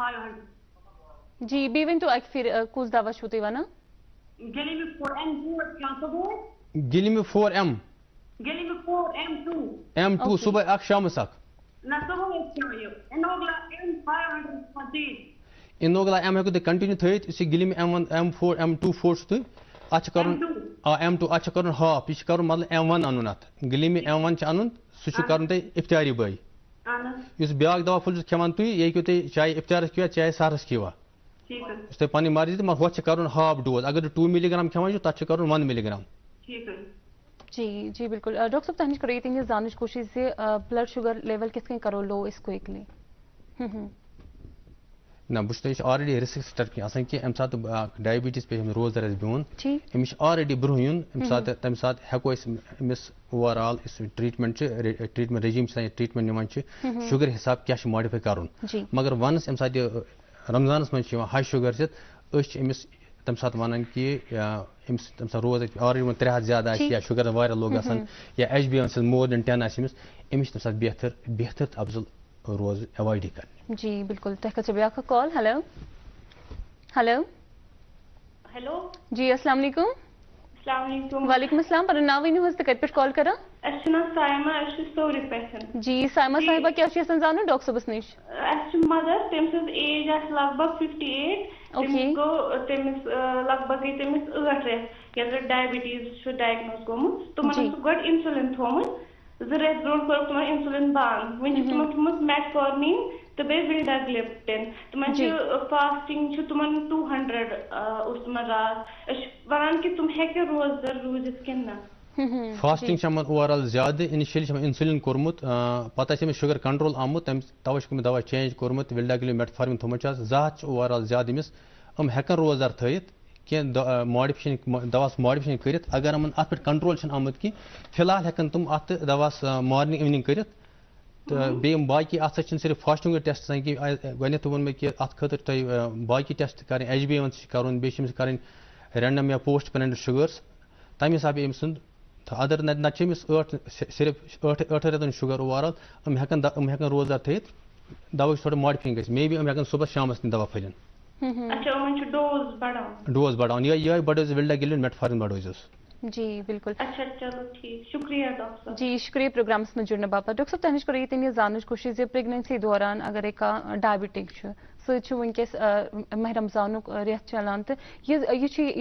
500. जी बेवन तो अक फिर अ, कुछ दावा छुते वना Galimipur M2 Chancellor. गिल में four M Galimipur M2. M two Okay. सुबह अक शाम सक Nasobo Chayo. Nogla M 514. इन नोगला एम हेकु कंटिन्यू थैत इस गिल में M one M four M two four छ अच करन M2. आ एम टू अच करन हाफ़ यह करन मतलब एम वन अनुन अत गिल में एम वन छ अनुन सु करन इफ्तारी बाई Anna. इस ब्याक दवा फुल खेवान तुई ये क्यों चाहे इफ्तारस किया चाहे सारस किया ठीक है इस पे मर्ज़ी तो हो कर हाफ़ डोज अगर टू मिलीग्राम खेवान तथ कर वन मिलीग्राम ठीक है जी जी बिल्कुल डॉक्टर साहब तहनिश करो ये जानच कोशिश से ब्लड शुगर लेवल किस करो लो इस क्विकली ना बस ऑलरेडी रिस्क स्टार्ट कि कि अम सात डायबिटीज़ पे रोज दर बिहुन ठीक अमिस ऑलरेडी ब्रोह युन अम सात तम सात हेको अमिस ओवरऑल इस ट्रीटमेंट ट्रीटमेंट रेजिम ट्रीटमेंट निमान शुगर हिसाब क्या मॉडिफाई कर। जी। मगर वनस अम सात रमजानस मज हाई शुगर से अमिस तम सात वन कि अमिस तम सात रोज ऑलरेडी वो त्रे हथ ज़्यादा ठीक। या शुगर वारिया लोग गसान या H B N more than ten Amish अमिस तम सात बेहतर बेहतर तो अफजल रोज अवॉइड कर जी बिल्कुल। कर का कॉल हेलो हेलो हेलो जी अस्सलाम वालेकुम। अस्सलाम वालेकुम। अस्सलाम पर नाव इन हस्त कत पे कॉल करा अस ना अस सोरी जी साइमा साहिबा क्या छ जानो डॉक्टर साहबस निश अस मदर तम सज एज आस लगभग 58 Okay. गो तमिस लगभग गई तमिस 8 रेस यदि डायबिटीज़ छ डायग्नोज जी। सु गड इंसुलिन थोमुत मेटफॉर्मिन तो बे विल्डाग्लिप्टिन तुमन जी। फास्टिंग छ तुमन 200 उस तुमन रात अस वनान कि तुम हेके रोज दर रोजित किन्ना फास्टिंग चमन ओवरऑल ज़्यादा इनिशियली चमन इंसुलिन कोरमुत पता चमन शुगर कंट्रोल आमुत तव दवा चेंज कोरमुत विल्डागिलो मेटफॉर्मिन थोमुत जात ओवरऑल ज़्यादा अमिस हम हेकन रोजदार थयत। कह मॉडिफिकेशन दवास मॉडिफिकेशन कर अगर हम अत पे कंट्रोल आमुत कि फ़िलहाल हेकन तुम अत दवास मॉर्निंग इवनिंग कर तो बेम बाकी अत सिर्फ़ फास्टिंग टेस्ट कि गत वोन मे कि अत खतर तुम बाकी टेस्ट करें एच बी वन कर करें रैंडम या पोस्ट पेनेंट शुगर्स तमें हिसाब अम सुंद अदर नच सिर्फ़ ठ रेतन शुगर ओवरऑल हम हेकन हम हेकन रोजदार थयत दवा थोड़ा मॉडिफिंग मे बी हम हेकन सुबह शाम दवा फलन। अच्छा उमन छ डोज बढ़ाऊं डोज बढ़ान यह यह बढ़ोस विल्डा गिलिन मेटफॉर्मिन बढ़ोस जी बिल्कुल। अच्छा चलो ठीक शुक्रिया डॉक्टर। साहब जी शुक्रिया प्रोग्राम्स में जुड़ने बापत डॉक्टर साहब तहनिश करो ये जानच कोशिश प्रेगनेंसी दौरान अगर एक डायबिटिक छ सो वनकस मह रमज़ान रेत चलान तो ये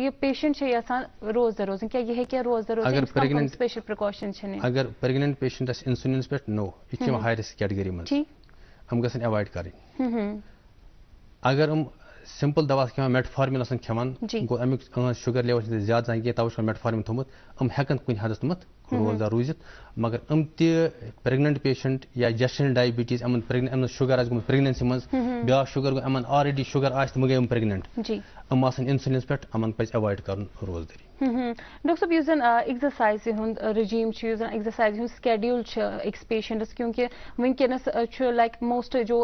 ये पेशेंट यसान रोज दर रोज क्या यह क्या रोज दर अगर रोज pregnant- स्पेशल प्रिकॉशन अगर प्रेग्नेंट पेशेंट इंसुलिन पे नो यह हाई रिस्क कैटेगरी मज हम गसन अवॉइड करें? अगर सिंपल दवा खेवान मेटफॉर्मिन जी। गो अमिक शुगर लेवल ज़्यादा जान कह तवश मेटफॉर्मिन थोमुत हम हेकन कुन हदस मत रोजदार रूजित मगर हम त प्रेग्नेंट पेशेंट या जेस्टन डायबिटीज़ अमन प्रेग्नेंट अमन शुगर आज प्रेगनेंसी मज ब्या शुगर गो अमन ऑलरेडी शुगर आज मगे हम प्रेग्नेंट हम आसन इंसुलिन पे अमन पज अवॉइड कर रोजदारी डॉक्टर साहब युस एक्सरसाइज हुंद रिजीम युस एक्सरसाइज हुंद स्केड्यूल एक्स पेशेंट्स क्योंकि वनकस लाइक मोस्ट जो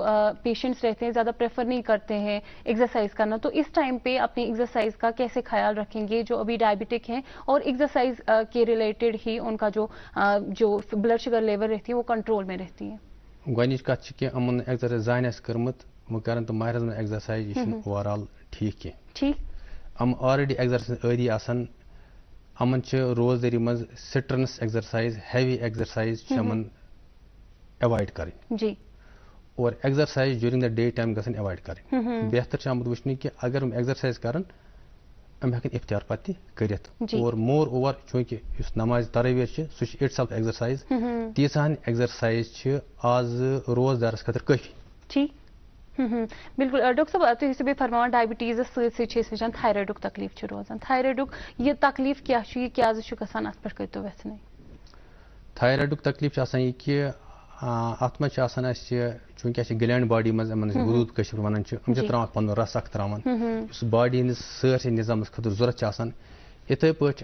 पेशेंट्स रहते हैं ज़्यादा प्रेफर नहीं करते हैं एक्सरसाइज करना तो इस टाइम पे अपनी एक्सरसाइज का कैसे ख्याल रखेंगे जो अभी डायबिटिक हैं और एक्सरसाइज के रिलेटेड ही उनका जो अ, जो ब्लड शुगर लेवल रहती है वो कंट्रोल में रहती है। गोनिच कत कि अमन एक्सरसाइज जान करमत वो करन तो माहिर में एक्सरसाइज यह ओवरऑल ठीक कह ठीक। हम ऑलरेडी एक्सरसाइज आदि आसन अमन रोजदारी मज सिट्रनस एक्सरसाइज हैवी एक्सरसाइज अमन अवॉइड करें। जी। और exercise during the day time गसन avoid करें। बेहतर आमुत वुचन कि अगर हम एक्सरसाइज करन हम हेकन इफ्तार पत्ती करित जी। और मोर ओवर चूँकि इस नमाज़ तरावीर सह इट सेल्फ एक्सरसाइज तीसान एक्सरसाइज आज रोजदारस खतर काफ़ी ठीक। बिल्कुल। अ, डॉक्टर साहब तुम बे फरमान डायबिटीज़ सत वचान थायराइडुक तकलीफ़ रोजान। थायराइडुक यह तकलीफ़ क्या यह क्या गसान अत पे कर वेसन थायराइडुक तकलीफ़ आसान यह कि अत मज चूँकि ग्लैंड बॉडी मज वजूद कशर वन। त्रा पन रस अख त्रा बॉडी हंदिस सारे निज़ाम खतर ज़रूरत इथे पट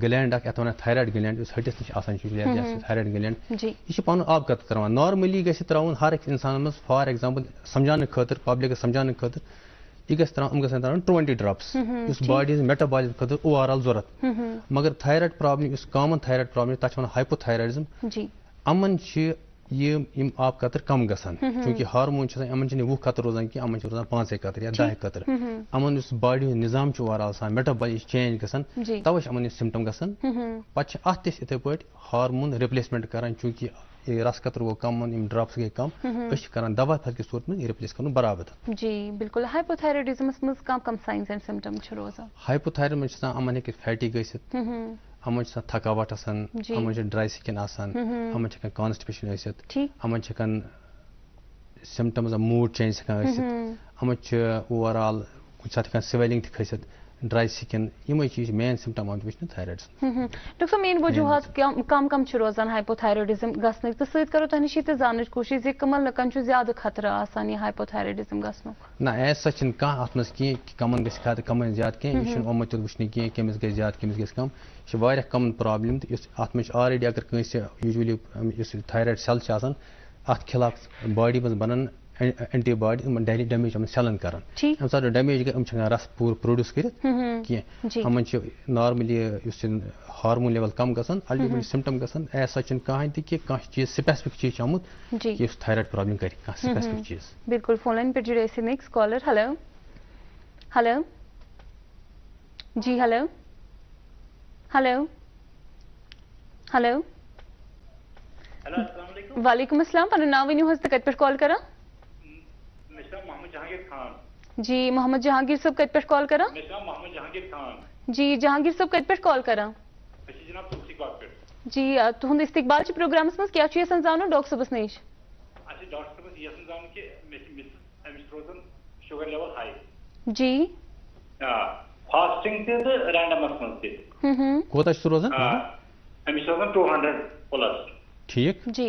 ग्लैंड अत वन थायराइड ग्लैंड हटिस नश थायराइड ग्लैंड यह पन आब कत कर नॉर्मली गि त्राउन हर एक इंसान मज फॉर एग्जांपल समझाने खतर पब्लिक समझाने खतर यह गि त्राउन ट्वेंटी ड्रॉप्स इस बॉडी मेटाबॉलिज्म खतर ओवरऑल ज़रूरत मगर थायराइड प्रॉब्लम इस कॉमन थायराइड प्रॉब्लम तथ वन हाइपोथायराइडिज्म अमन यम यम आब कतर कम गसान चूँकि हार्मोन अमन वह कतर रोजान कि अमन रोजान पाँच कतर या दह कतर अमन बॉडी निज़ाम ओवरऑल सान मेटाबॉलिज चेंज गसान तवे अमन सिम्टम गसान पे अत इथे पे हार्मोन रिप्लेसमेंट करान चूँकि रस कतर गो कम यम ड्रॉप्स गई कम कर दवा फल की सूरत में रिप्लेस कर बराबर जी बिल्कुल हाइपोथायराइडिज्मस कम कम साइंस एंड सिम्टम रोजान हाइपोथायराइड में अमन फैटी गसित अमन थकावट अमन ड्राई स्किन अमन कॉन्स्टिपेशन अमन सिम्टम्स मूड चेंज अमन ओवरऑल कुछ साथ स्वेलिंग खसित ड्राई स्किन यम चीज़ मेन सिम्टम आम वुचन थायराइड डॉक्टर साहब मेन वजूहत कम कम रोजान तो सत करो तह नश जान कोशिश कमन लकन ज़्यादा खतरा आसान यह ना एज सच कह अत कह कमन ग खत कमन ज़्यादा कह यह ओमुत वुचन कह कमिस ग ज़्यादा कमिस ग कम यह कमन प्रॉब्लम अत मे ऑलरेडी अगर कंस यूजली थायराइड सेल अत खिलाफ बॉडी मज बनन एंटी बॉडी डेली डैमेज हम सेलन कर डैमेज हम रस पूर प्रोड्यूस कर नॉर्मली हार्मोन लेवल कम अल्टीमेटली सिम्टम सच कहें कि चीज़ स्पेसिफिक चीज़ आमुत थायराइड प्रॉब्लम कर स्पेसिफिक चीज़ बिल्कुल फ़ोन लाइन पे जुड़े ऐसे नेक्स्ट कॉलर हेलो हेलो जी हेलो हेलो हेलो वालेकुम अस्सलाम पन नाम वन हज कत पे कॉल करा मोहम्मद जहांगीर खान। जी मोहम्मद जहांगीर सब कत पे कॉल करा। मोहम्मद जहांगीर खान। जी जहांगीर सब कत पे कॉल करा। जनाब बाग पे। जी तुहद इस्तकबाल च प्रोग्रामस मज क्या यसान जानो डॉक्टर सबस नश अच्छा डॉक्टर सबस जानो कि रोजन शुगर लेवल हाई। जी। फास्टिंग ते रैंडमस मज ते कोता रोजन अमिस रोजन 200 प्लस ठीक। जी।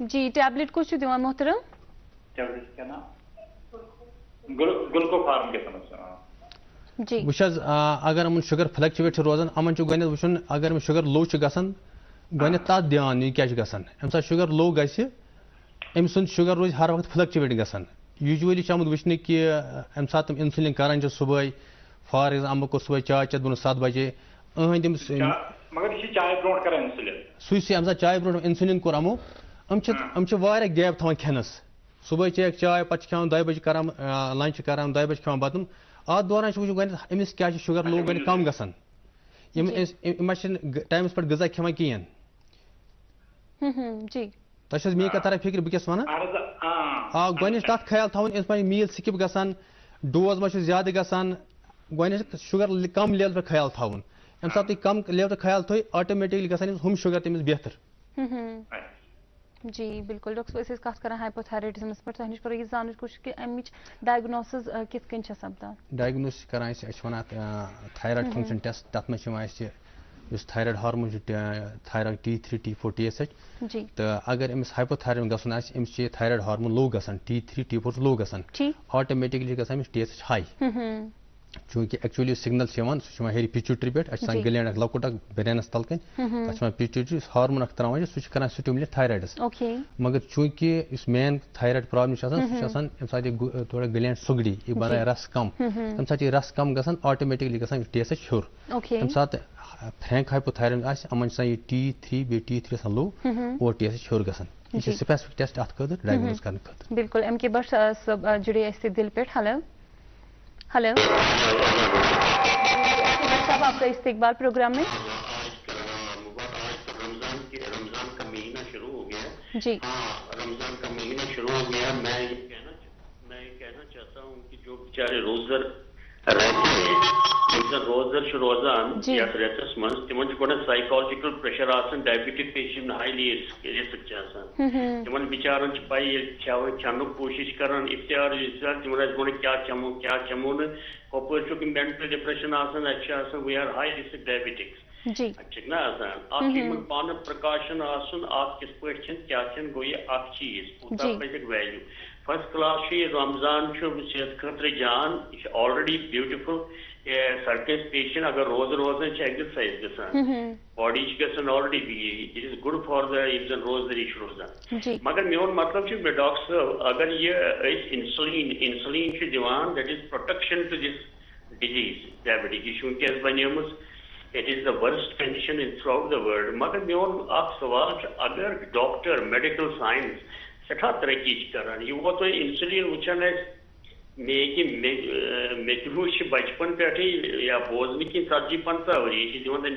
जी टैबलेट कुछ दिवान मोहतरम? टैबलेट क्या नाम? गुलको फार्म के समझ जी। वुच अगर अमन शुगर फ्लक्चुएट रोजान अमन गन वुचन अगर शुगर लो गसन गन तथ ध्यान यह क्या गसन। अम सात शुगर लो ग अम सुन शुगर रोज हर वक्त फ्लक्चुएट गसन। यूजुअली आमुत वुचन कि अम सात इंसुलिन करान सुबह फॉर एग्ज़ाम्पल को सुबह चाय चत बुन सत बजे अहम मगर चाय कर इंसुलिन। सु चाय ब्रोट इंसुलिन कोर अमो अम गैप थवान खेनस सुबह चेक चाय पे खान दह बजे कर लंच कर दह बजे खान बतम अत दौरान वो गो अमिस क्या शुगर लो गन कम गसान टाइमस पे गजा खेवान कहें तुम मे कत तरह फ़िक्र बस वन आ गो तथ ख्याल थवन पे मील स्किप गसान डोज मा ज़्यादा गो शुगर कम लेवल पे ख्याल थवन अम सात कम लेवल पे ख्याल थो ऑटोमेटिकली हम शुगर तमिस बेहतर जी बिल्कुल। डॉक्टर अस कत कर हाइपोथायराइडिज्मस पे तह करो जान कोशिश कि अमिच डायग्नोसिस कित कन सपदान डायग्नोसिस करान वन थायराइड फ़ंक्शन टेस्ट तथ मस thyroid hormone thyroid T three T four T S H तो अगर अमिस हाइपोथायराइड गसन अमिस thyroid hormone low गसान T three T four low गसान automatically गसान टी एस एच हाई चूँकि एक्चुअली सिग्नल सह हेरी पिच्यूटरी पे ग्लैंड लकुट ब्रेनस तल कन तथा पिच्यूटरी हार्मोन त्रावान सह स्टिमुलेट थायराइडस। मगर चूँकि मेन थायराइड प्रॉब्लम सह थोड़ा ग्लैंड सुगड़ी यह बनाए रस कम। तम सात रस कम ग ऑटोमेटिकली ग टेस हूर। तम सात फ्रैंक हाइपोथायराइड अमन यह टी थ्री बे टी थ्री लो और टेस हूर ग स्पेसिफिक टेस्ट अत डायग्नोज कर बिल्कुल एम के बट जुड़े दिल पे हेलो हेलो साहब आपका इस्तेकबाल प्रोग्राम में? रमज़ान का महीना शुरू हो गया है जी। हाँ रमज़ान का महीना शुरू हो गया। मैं ये कहना मैं ये कहना चाहता हूँ कि जो बेचारे रोजर रहते हैं रोजर रोज रोजर रोजान जी। यथ रेतस मज तिमन गोड साइकोलॉजिकल प्रेशर आसन डायबिटिक पेशेंट हाईली रिस्क आसान तिमन बिचारन छ पाई तिमन आज गोड क्या चमो क्या चमो न? मेंटल डिप्रेशन आसन अच्छा आसन we are high risk diabetics जी अच्छी ना आसान पान प्रकाशन आसन आप किस पट छन क्या छन गो ये अख चीज़ पूरा जी। वैल्यू फ़र्स्ट क्लास ये रमज़ान सेहत खतर जान। ऑलरेडी ब्यूटीफुल सर्कस पेशेंट अगर रोज रोज एक्सरसाइज गसान body गसन already it is good for the जन रोज रिश रोजान मगर मोन मतलब मे डॉक्टर साहब अगर ये insulin insulin Diwan that is protection to this disease diabetic यह बनेमस it is the worst condition in throughout the world मगर मेन सवाल अगर डॉक्टर मेडिकल साइंस सठा तरक्की करान यह वो तो इंसुलिन वुचन मे कि मे वुच बचपन पे या बोजन कि ती पंचा वरी दिवन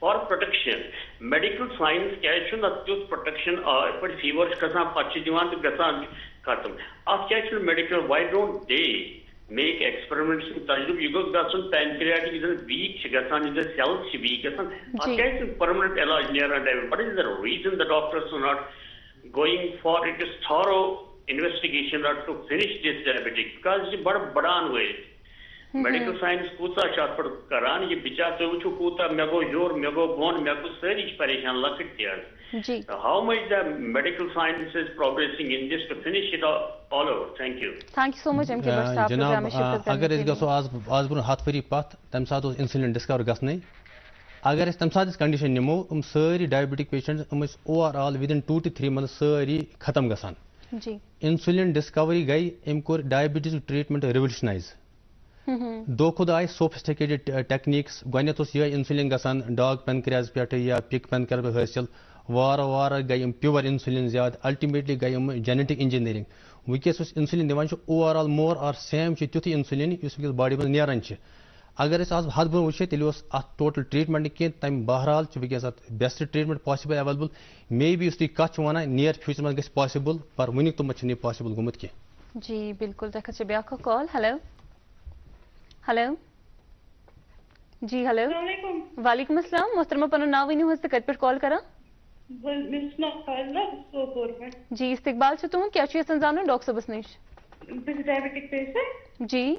फॉर प्रोटेक्शन मेडिकल साइंस क्या तुथ प्रोटेक्शन पे फीवर गसान पे दिवान तो गसान खत्म अत क्या medical why don't they make experiments तजुर्ब यह गोस गसन पैनक्रियाटिक वीक गसान सेल्स वीक गसान अत क्या परमानेंट इलाज नेरान what is the reason the doctors not going for it is thorough investigation or to finish this diabetic because ये बड़ बड़ान हुए मेडिकल साइंस कूता शात पर करान ये बिचार तो वुचु कूता मे गो ज़ोर मे गो बोन मे गो सारी परेशान लकट त्यार जी how much the medical science is progressing in this to finish it all, all over thank you thank you so much M K Bhatt sahab जनाब अगर करने अस के गो आज आज ब्रो हथ वरी पत तम सात इंसुलिन डिस्कवर गसने अगर अस तम सात कंडीशन निमो हम सारी डायबिटिक पेशेंट्स हम overall within two two three month सारी खत्म लिए इंसुलिन डिस्कवरी गई अम कोर डायबिटीज़ ट्रीटमेंट रिवोल्यूशनाइज दो खुद आय सोफिस्टिकेटेड टेक्निक्स गत यह इंसुलिन गसान डॉग पेनक्रियाज पे या पिक पेनक्रियाज पे हासिल वार वार गई प्योर इंसुलिन ज़्यादा अल्टीमेटली गई जेनेटिक इंजीनियरिंग वनकस इंसुलिन दिवान ओवरऑल मोर और सेम तुथ इंसुलिन इस बॉडी अगर आज हद ब्रो वो तेल टोटल ट्रीटमेंट कह तम बहरहाल अत best treatment possible available may be तुम कत वन नियर फ्यूचर मज गि पॉसिबल पर वन तुम यह पॉसिबल गुमुत कह जी बिल्कुल तक ब्या कॉल हेलो हेलो जी हेलो. वालेकुम अस्सलाम मोहतरमा पनो वन हज कत पे कॉल करा। में. जी इस्तकबाल से तुम क्या यन जान डॉक्टर सबस नश diabetic patient. जी।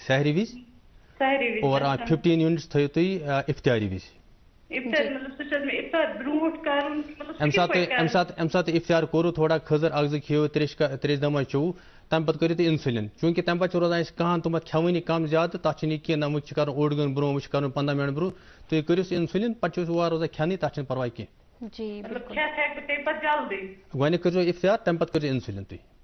सहरी वज और फिफ्टीन यूनिट्स थो तु इफ्तारी वज इफ्तार कोरो थोड़ा खजर अग खियो त्रेश त्रेश दमा चेव तम पे करो इंसुलिन चूँकि तम पे रोजान कहन तुम खेवानी कम ज़्यादा तथ ना वो कर ओड गन ब्रो कर पंद्रह मिनट ब्रो तुम करो इंसुलिन पे वो रोजान खेन तथा पर्वा कह गो इफ्तार तम पे करो इंसुलिन तुम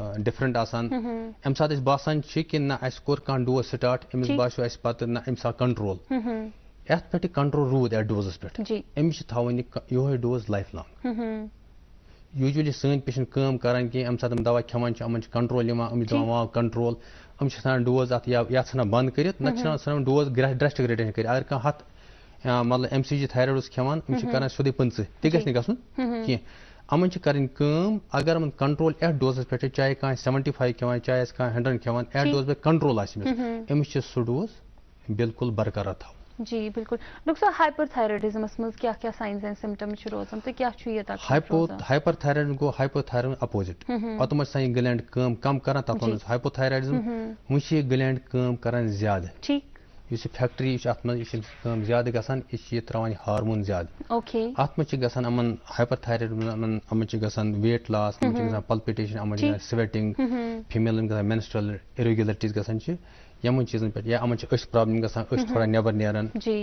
यह कर पे डिफरेंट सात बासान कि ना अस कोर डोज स्टार्ट अमिस बासो पत ना अम सा कंट्रोल अत पे कंट्रोल रूद अत डोजस पे अमिस यो डोज लाइफ लॉन्ग यूजली सन पेशेंट कम सात दवा खेवान अमन कंट्रोल दवा कंट्रोल डोज या सान बंद कर ना सान डोज ड्रेस्टिक रिटेशन कर अगर कह हथ मतलब एम सी जी थायराइड खेवान कर सोदे पंच तह गि अमन कर अगर अमन कंट्रोल एथ डोजस पे चाहे कह सेवेंटी फाइव खेवान चाहे कह हंड्रेड खेवान एथ डोज पे कंट्रोल अमिस सह डोज बिल्कुल बरकरार थो। जी बिल्कुल। डॉक्टर साहब हाइपरथायराइडिज्मस मज क्या क्या साइंस एंड सिम्टम्स रोजान तो क्या ये तक हाइपो हाइपरथायराइड गो हाइपोथायराइड अपोजिट पत मज सान ग्लैंड कम कम करान तथ हाइपोथायराइडिज्म वो ग्लैंड कम करान ज़्यादा। ठीक। यस यह फैक्ट्री अत मज ज़्यादा गसान यह त्रावान हार्मोन ज़्यादा ओके अत मज गसान अमन हाइपर थायराइड अमन गसान वेट लॉस अमन पल्पिटेशन अमन स्वेटिंग फीमेल गसान मेंस्ट्रुअल इरेगुलरिटीज गसान यमन चीजन पे या अमन प्रॉब्लम गसान थोड़ा नेबर नेरान जी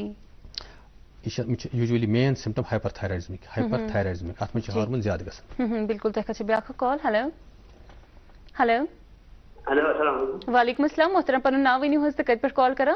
यूजुअली मेन सिम्टम हाइपर थायराइडिज्मिक हाइपर थायराइडिज्मिक अत मज हार्मोन ज़्यादा गसान बिल्कुल तक ब्या कॉल हेलो हेलो हेलो अस्सलाम वालेकुम अस्सलाम मोहतरम पन नाव वन हज कत पे कॉल करा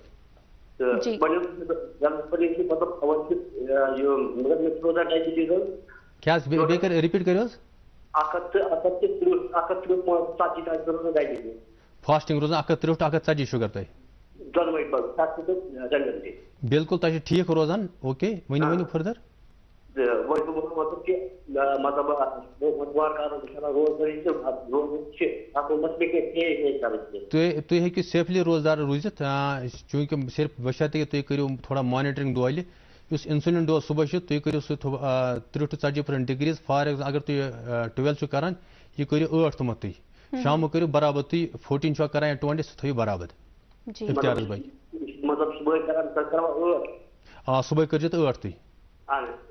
क्या बेकर रिपीट करो रोजा फास्टिंग रोजान अकत त्रुह अकत षतजी शुगर तुम बिल्कुल तुम ठीक रोजान ओके वन वन फर्दर। वही तो मतलब कि मतलब मतवार का रोज रोज आपको मसले के के तुम हेकि सेफली रोजदार रूज चूँकि सिर्फ़ बशर्ते तुम करो थोड़ा मॉनिटरिंग दोले उस इंसुलिन डोज सुबह तुम करो सह त्रुह टू षतजी परसेंट डिग्रीज फॉर एग्ज़ाम अगर तुम ट्वेल्व करान यह करो ठ तुम तुम शाम करो बराबर तुम फोर्टीन करान या ट्वेंटी सह थो बराबर इफ्तारस मतलब सुबह करान आ सुबह कर ठ तुम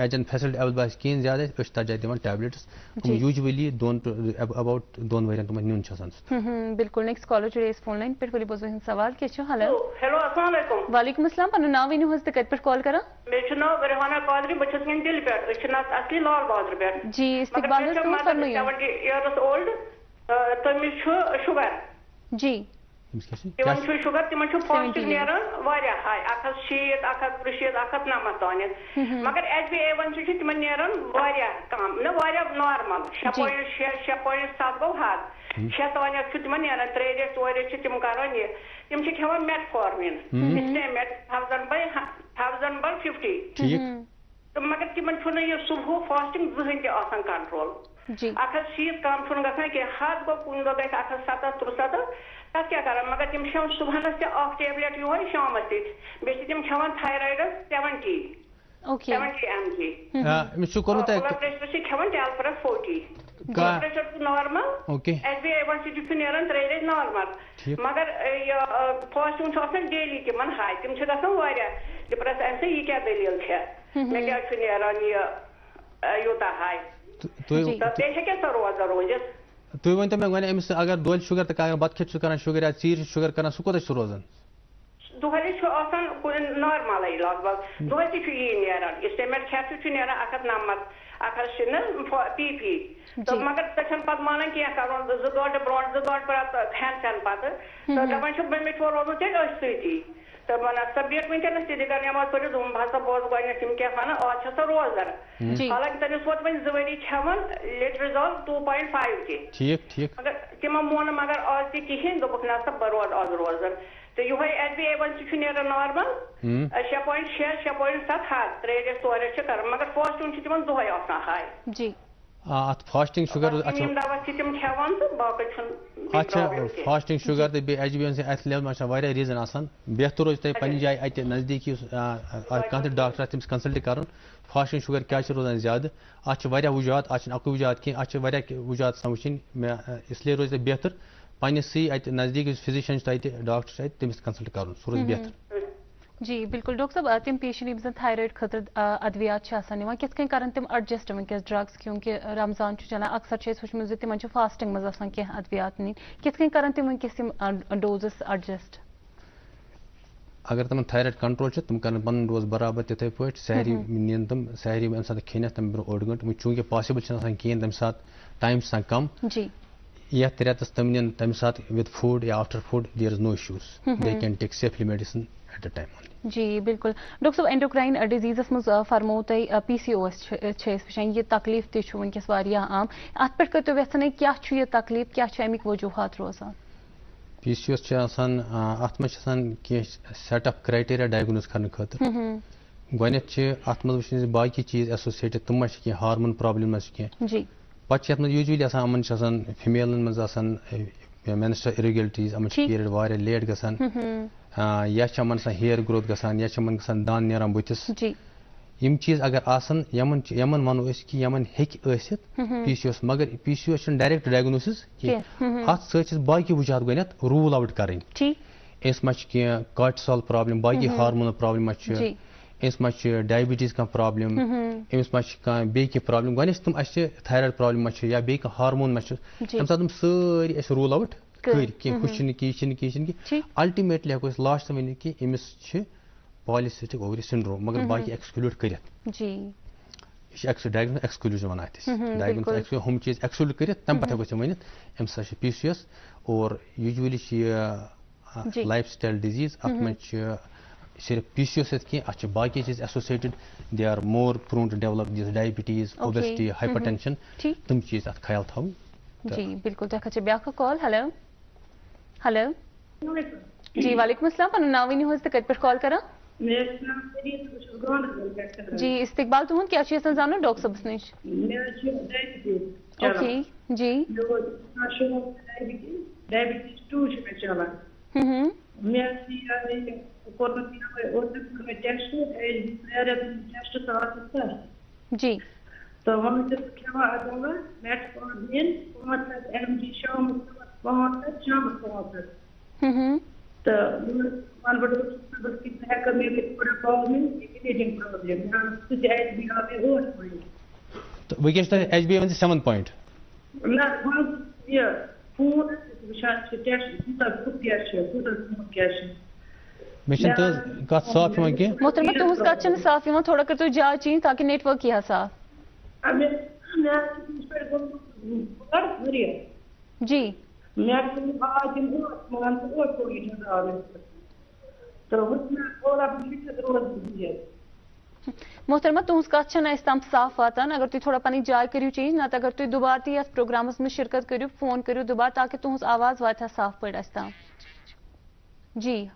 ट्रीटमेंट गुक ट्रीटमेंट वनस रेडियो एक्टिव आयोडीन एबलेशन तथ मे अकिस साथ दवा दिवान तम सम गिलैंड कम गसान पत मो ज़्यादा करान यह कम अमिच तो सारे जान फैसिलिटी अवेलेबल कहें मगर एजन फैसिलिटी अवेलेबल आस कहें ज़्यादा तथ जाए दिवान टैबलेट्स यूजुअली दोन अबाउट दोन वर तुम नुन बिल्कुल नेक्स्ट कॉलर जुड़े फ़ोन लाइन पे बोली बोझ सवाल क्या हेलो हेलो अस्सलाम वालेकुम वालेकुम अस्सलाम पन नाव वन हज कत पे कॉल करा मे नाव रिहाना कादरी बस वन दिल पे असली लाल बहादुर पे जी इस्तकबाल फरमाइए 70 इयर्स ओल्ड तमिस शुगर जी तिमन शुगर तिमन फास्टिंग नेरान वारिया हाई अख शीत अख त्रुशीत अख नमत तान मगर एच बी ए वन तिमन नेरान वारिया कम न वारिया नॉर्मल शे पॉइंट शे शे पॉइंट सात गो हद शे तान तिमन नेरान त्रे रेट ोर रेट तिम करान ये तिम खेवान metformin met thousand by thousand by fifty तो मगर तिमन यह सुबह फास्टिंग जहन तन कंट्रोल अख शीत कम गसान कह हद गो कुन दो गई अख सतह त्रुसतह तथ क्या कर? मगर तम सुबह टेबलेट यो शाम तम खान थायराइडस seventy seventy M G blood pressure Khan टेलफरस forty blood pressure normal H B A one C नान त्रे रेत नॉर्मल मगर यह फास्टिंग डेली तिम हाई तम गसान डिप्रेस अम यह क्या दलील मे क्या नान यूता हाई रोजा तुम वन मे वन अमिस अगर दोल शुगर तो क्या बत खेत कर शुगर या चीर शुगर कर सह कोत रोजान दुहले नॉर्मल लगभग। दुह यी नान इस्तेमेट खेत नान अख नमत अख पी पी तो मगर तन पे मानान कह कर जो गंट ब्रो जो गंट पे खेन चन पे तो दपान मे रोजन तेल सती तो वन सा बेट वनकस ती कर नमाज़ पढ़ दोम हसा बोज गो क्या वन आज सा रोजर हालाँकि तमिस वोत वो जवरी खेवन लेट्रिजॉल टू पॉइंट फाइव के ठीक ठीक मगर तिम मोन मगर आज तहन दोप ना बह रोज आज रोजर तो यह एच बी ए वन सह नॉर्मल शे पॉइंट शे शे पॉइंट सत हथ त्रे रेट ोर रेट कर मगर फास्टिंग तिम दुहे हाई जी अत फास्टिंग शुगर अच्छा। फास्टिंग शुगर तो बे एच बी एन अत लेवल में रीजन आसान। बेहतर रोज तुम पन्ने जाए अत नजदीकी कह डॉक्टर तमिस कंसल्ट कर। फास्टिंग शुगर क्या रोजान ज़्यादा? अत वजूहत अत अक वजूहत कह अत वजूहत वुचन मे इसलिए रोज बेहतर। पन्नसी अत नज़दीक फिजिशियन तत डॉक्टर तमिस कंसल्ट कर सह रोज बेहतर। जी बिल्कुल। डॉक्टर साहब तम पेशेंट यम जन थायराइड खतर अद्वियात कित कन तम एडजस्ट वनकस ड्रग्स क्योंकि रमज़ान चलान अक्सर वुचमुत तिम फास्टिंग मज कह अद्वियात नी कित कन तम डोजस एडजस्ट अगर तम थायराइड कंट्रोल तुम कर पन डोज बराबर तिथे पे सहरी नीन तम सहरी अम सात खेन तम ब्रो ओड गंट। चूँकि पॉसिबल कहें तम सात टाइम कम। जी। यथ रेतस तम नीन तम सात विद फ़ूड या after food there is no issues they can take safely medicine at the time जी बिल्कुल। डॉक्टर साहब एंडोक्राइन डिजीजस मज फरमो तुम पी सी ओ वचान यह तकलीफ़ तनकस आम। अत पे करो यथन क्या यह तकलीफ़? क्या अमिक वजूहत रोजान पी सी ओस अत मे सेट अप क्राइटेरिया डायग्नोज कर खतर। गोत अत मे बाकी चीज़ एसोसिएटेड तुम कह हार्मोन प्रॉब्लम कह पे यूजली अमन फीमेलन मज मेनस्ट्रल इरेगुलरिटीज अमन पीरियड वारिया लेट गसान या अमन हेयर ग्रोथ गसान या अमन गसान दान नेरान बुतिस यम चीज़ अगर आसन यमन यमन वनो अस कि यमन हेक असित पीसीओएस मगर पीसीओएस डायरेक्ट डायग्नोसिस कि अत सच बाकी वजूहत गनत रूल आउट करन इस मच कि कार्टिसोल प्रॉब्लम बाकी हार्मोनल प्रॉब्लम मच इस मच डायबिटीज़ का प्रॉब्लम इस मच का बे की प्रॉब्लम गनस तुम अस थायराइड प्रॉब्लम मच या बे हार्मोन मच तम सात सारी अस रूल आउट कर कह कह अल्टीमेटली हेको लास्ट वन कि अमिस पॉलिसिस्टिक ओवरी सिंड्रोम मगर बाकी एक्सक्लूड कर डायग्नोस एक्सक्लूजन वन डायग्नोस हम चीज़ एक्सक्लूड कर तम पे हेको वन अम सा पी सी एस और यूजली लाइफ स्टाइल डिज़ीज़ अत मे सिर्फ़ पी सी एस कह अत बाकी चीज़ associated they are more prone to develop this diabetes obesity hypertension तम चीज़ अत ख्याल थो जी बिल्कुल तक ब्या कॉल हेलो। हेलो। जी वालेकुम अस्सलाम पन नाव वन तो कत पे कॉल कर। जी इस्तकबाल तुहद क्या जान डॉक्टर सबस नश ओके जी। जी तो वहाँ से आ जाऊँगा नेट पाँच दिन पाँच तक एम जी शाम पाँच तक शाम पाँच तक तो वन बड़ बस की है कर मेरे पूरा प्रॉब्लम रीडिंग प्रॉब्लम ना कुछ एच बी आ में और तो वही क्या H B one seven point ना वहाँ ये फ़ोन विशाल से टेस्ट कुछ कुछ क्या है कुछ क्या है मिशन तो कत साफ़ यवन के मोहतरमा तुहस कत छन साफ़ यवन थोड़ा कर तो जा चीज़ ताकि नेटवर्क यह साफ़ जी। मोहतरमा तुहस कत तम साफ़ वातान अगर तुम थोड़ा पनी जाय करू चेंज ना अगर तुम दोबार ती प्रोग्रामस में शिरकत करू फ़ोन करू दोबार, ताकि तुहस आवाज़ वात साफ़ पे तम जी।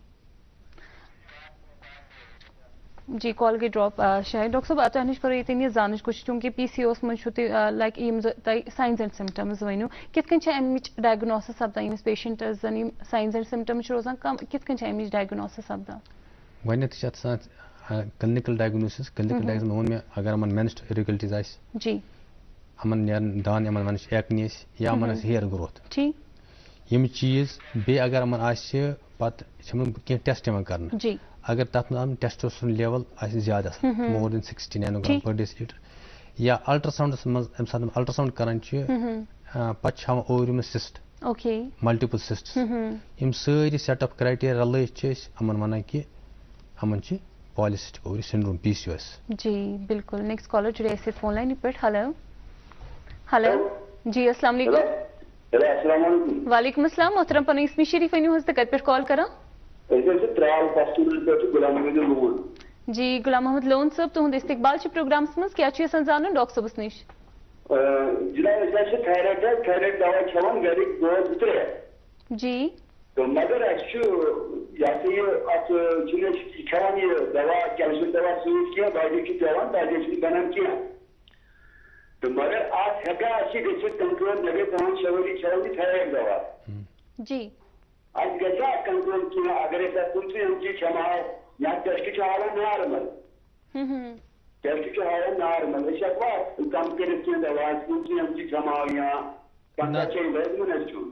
जी, कॉल गई ड्रॉप शायद डॉक्टर साहब तुम करो ये जान चूँकि पी सी ओस मज लाइक यम साइंस एंड सिम्टम्स वनो कित अमिच सपदान यमिस जन साइंस एंड सिम्टम्स रोजान, कम कित अमिच सपदान क्लिनिकल डायग्नोसिस क्लिनिकल डायग्नोसिस मे अगर अमन मेंस्ट्रुअल इरेगुलरिटीज आस जी। अमन नेरन दान यमन वन एक्ने या अमन हेयर ग्रोथ ठीक यम चीज़ बे अगर आस पत कह टेस्ट कर जी। अगर तथ मे टेस्टोस्टेरोन लेवल ज़्यादा more than sixty nanogram per decilitre या अल्ट्रासाउंडस मज अम सात अल्ट्रासाउंड करान पे ओवरियम सिस्ट मल्टीपल सिस्ट यम सारी सेटअप क्राइटेरिया रल अमन वन कि अमन polycystic ovary syndrome P C S जी बिल्कुल। नेक्स्ट कॉलर जुड़े ऐसे फ़ोन लाइन पे हेलो हेलो जी अस्सलाम वालेकुम। वालेकुम। अस्सलाम। मोहतरम पन इसमी शरीफ वन तो कत पे कॉल करा जी गुलाम मोहम्मद लोन साहब तुहद इस्तकबाल प्रोग्राम मज क्या जान डॉक्टर सबस नश जनाब थायराइड थायराइड दवा खेवान गर दो त्रे जी। तो मगर खेवान ये दवा कैल्शियम दवा सूट कह बाकी पेवान बाकी बनान कह तो मगर अत हेका कंट्रोल मे गई पाँच छह वरी खेवान थायराइड दवा जी आज गजा कंट्रोल किया अगर ऐसा कुछ हम चीज़ क्षमाओ या टेस्ट की हाल नॉर्मल टेस्ट की हाल नॉर्मल ऐसा बात कम कर की दवा कुछ हम चीज़ क्षमाओ या पंद्रह छह बजे में नचू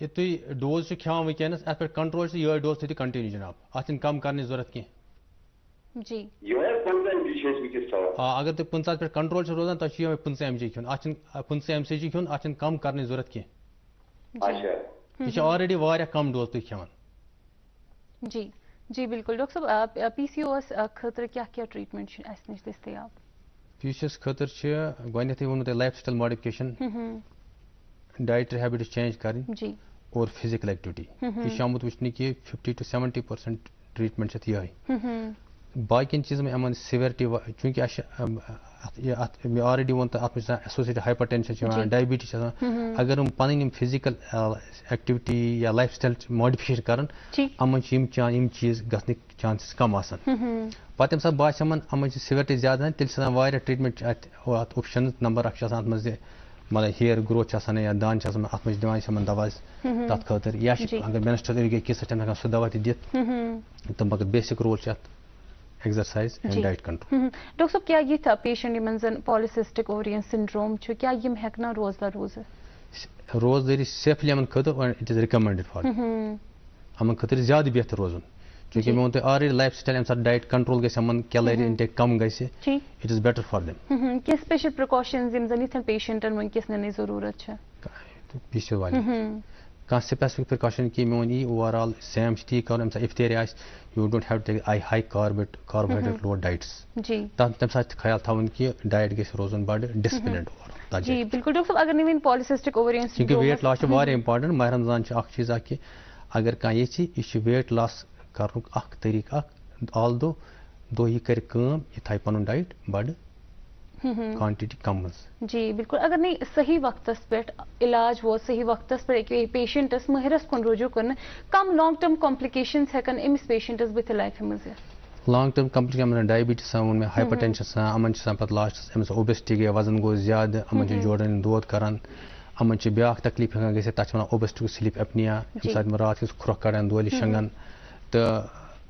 ये तुम डोज खान वनस अत पे कंट्रोल ये डोज थी कंटिन्यू जनाब। अत कम करने ज़रूरत कह जी। आ, अगर तुम पंचायत पे कंट्रोल रोजान तो ये पंच एम जी खुन पंच एम सी जी खुन अत कम करने ज़रूरत कह अच्छा। यह ऑलरेडी वारिया कम डोज तुम खेवान जी। जी बिल्कुल। डॉक्टर साहब पी सी ओ खतर क्या क्या ट्रीटमेंट नश दस्तियाब पी सी एस खतर गोथे वो lifestyle modification dietary habit change कर जी। और फ़िज़िकल एक्टिविटी यह आमुत वुचन कि fifty to seventy percent treatment से ये बाकी चीज़ में अमन सिवियरिटी चूँकि ऑलरेडी वो अत एसोसिएटेड हाइपर टेंशन डायबिटीज़ अगर हम पन फ़िज़िकल एक्टिविटी या लाइफ स्टाइल मॉडिफिकेशन कर चान चीज़ गि चांसेस कम पे तम सात बास अमन सिवियरिटी ज़्यादा तेल ट्रीटमेंट अत ऑप्शन नंबर अत मतलब हेयर ग्रोथ या दान अत दिवान दवा तथ खतर या अगर मिनिस्टर गई सह सह दवा दित तो मगर basic role exercise and diet control doctor साहब क्या ये पेशेंट यमन जन पॉलिसिस्टिक ओवरियन सिंड्रोम छ क्या यम हेकना रोजदार रोज रोजदारी सेफली यमन खतर इट इज़ रिकमेंडेड फॉर अमन खतर ज़्यादा बेहतर रोजन चूँकि मैं वो ऑलरेडी लाइफ स्टाइल अम डाइट कंट्रोल गमन कैलरी इंटेक कम गई it is better for them क्या स्पेशल प्रिकॉशंस यम जन इथन पेशेंटन वंकस नने ज़रूरत छ पीसीओ वाले। कह स्पेसिफिक प्रिकॉशन कि मे वन ओवरऑल सेम टी कर इफ्तारी आ you don't have to I high carb carbohydrate load diets जी। तम साथ ख्याल थवन कि डाइट गि रोजन बड़ डिसिप्लिन जी बिल्कुल। डॉक्टर अगर नवीन पॉलिसिस्टिक ओवरियन क्योंकि वेट लॉस वारिया इंपॉर्टेंट माह रमज़ान चीज़ कि अगर कह ये वेट लॉस कर तरीक आल दो दो यह कर यह थ पन डाइट बड़ क्वांटिटी कम जी बिल्कुल अगर नहीं सही वक्त पे इलाज वो सही वक्त पे पेशेंटस महरस कुन रुजू कर कम लॉन्ग टर्म कॉम्प्लिकेशन हेकन अमिस पेशेंटस बथ लाइफ मज लॉन्ग टर्म कॉम्प्लिकेशन डायबिटीज़ वो मे हाइपर टेंशन पे लास्ट अमिस ओबेसिटी गई वज़न गो ज़्यादा अमन जोड़न दोद करान अमन ब्या तकलीफ़ हेकान गई ओबेसिटी स्लीप एपनिया अमे रात खुरख कड़ान दोल शंगन तो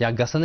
या गसन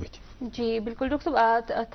बच जी बिल्कुल डॉक्टर साहब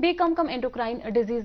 बे कम कम एंडोक्राइन डिज़ीज़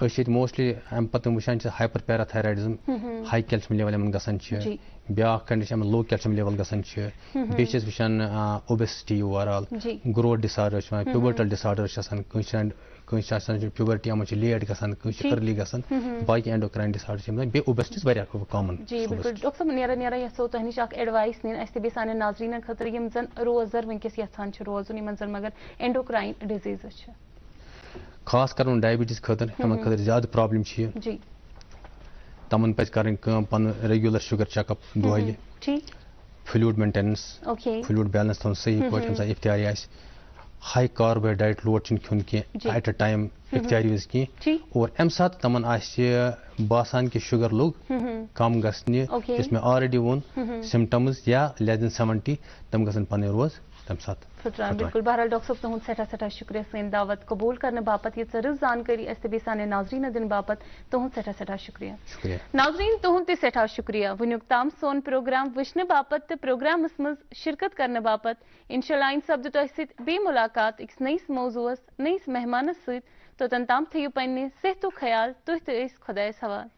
वुचान मोस्टली अम पे वुचान hyperparathyroidism high calcium level गसान ब्या कंडीशन लो कैल्शियम लेवल गसान base obesity overall growth disorder pubertal disorder puberty अमन लेट गसान बाकी एंडोक्राइन डिसऑर्डर बे ओबेसिटीज वारिया कॉमन जी बिल्कुल डॉक्टर साहब तह निश एडवाइस नीन अस सान नाजरीन यम जन रोजर यछान रोजन मगर एंडोक्राइन डिज़ीज़ खास कर डायबिटीज़ खतर तमन खतर ज़्यादा प्रॉब्लम जी। तमन पज कर पन रेगुलर शुगर चेकअप दोहले फ्लूड मेंटेनेंस फ्लूड बैलेंस थोन सही पे इफ्तारी आ हाई कार्बोहाइड्रेट लोड खुन कह एट अ टाइम इफ्तारी वज कह और अम सात तमन बासान कि शुगर लोग कम गसने इसमें ऑलरेडी वोन सिम्टम्स या लेस देन सेवेंटी तम पन रोज तम सात बिल्कुल। बहरहाल डॉक्टर साहब तुहद सठा सठा शुक्रिया सन दावत कबूल करने बापत। ये रज जानकारी अस बे सान नाजरीन दिन बापत। तुहद सठा सठा शुक्रिया। नाजरीन तुहद त सठा शुक्रिया। वनुक ताम सोन प्रोग्राम वुचने बापत तो प्रोग्रामस मज शिरकत करने बापत। इनशाला इन सपद तह बे मुलाकात अक्स नईस मौजूस नईस मेहमानस सत तोतन ताम थो पे सेहतु ख्याल तुह तो खुदायस हवाल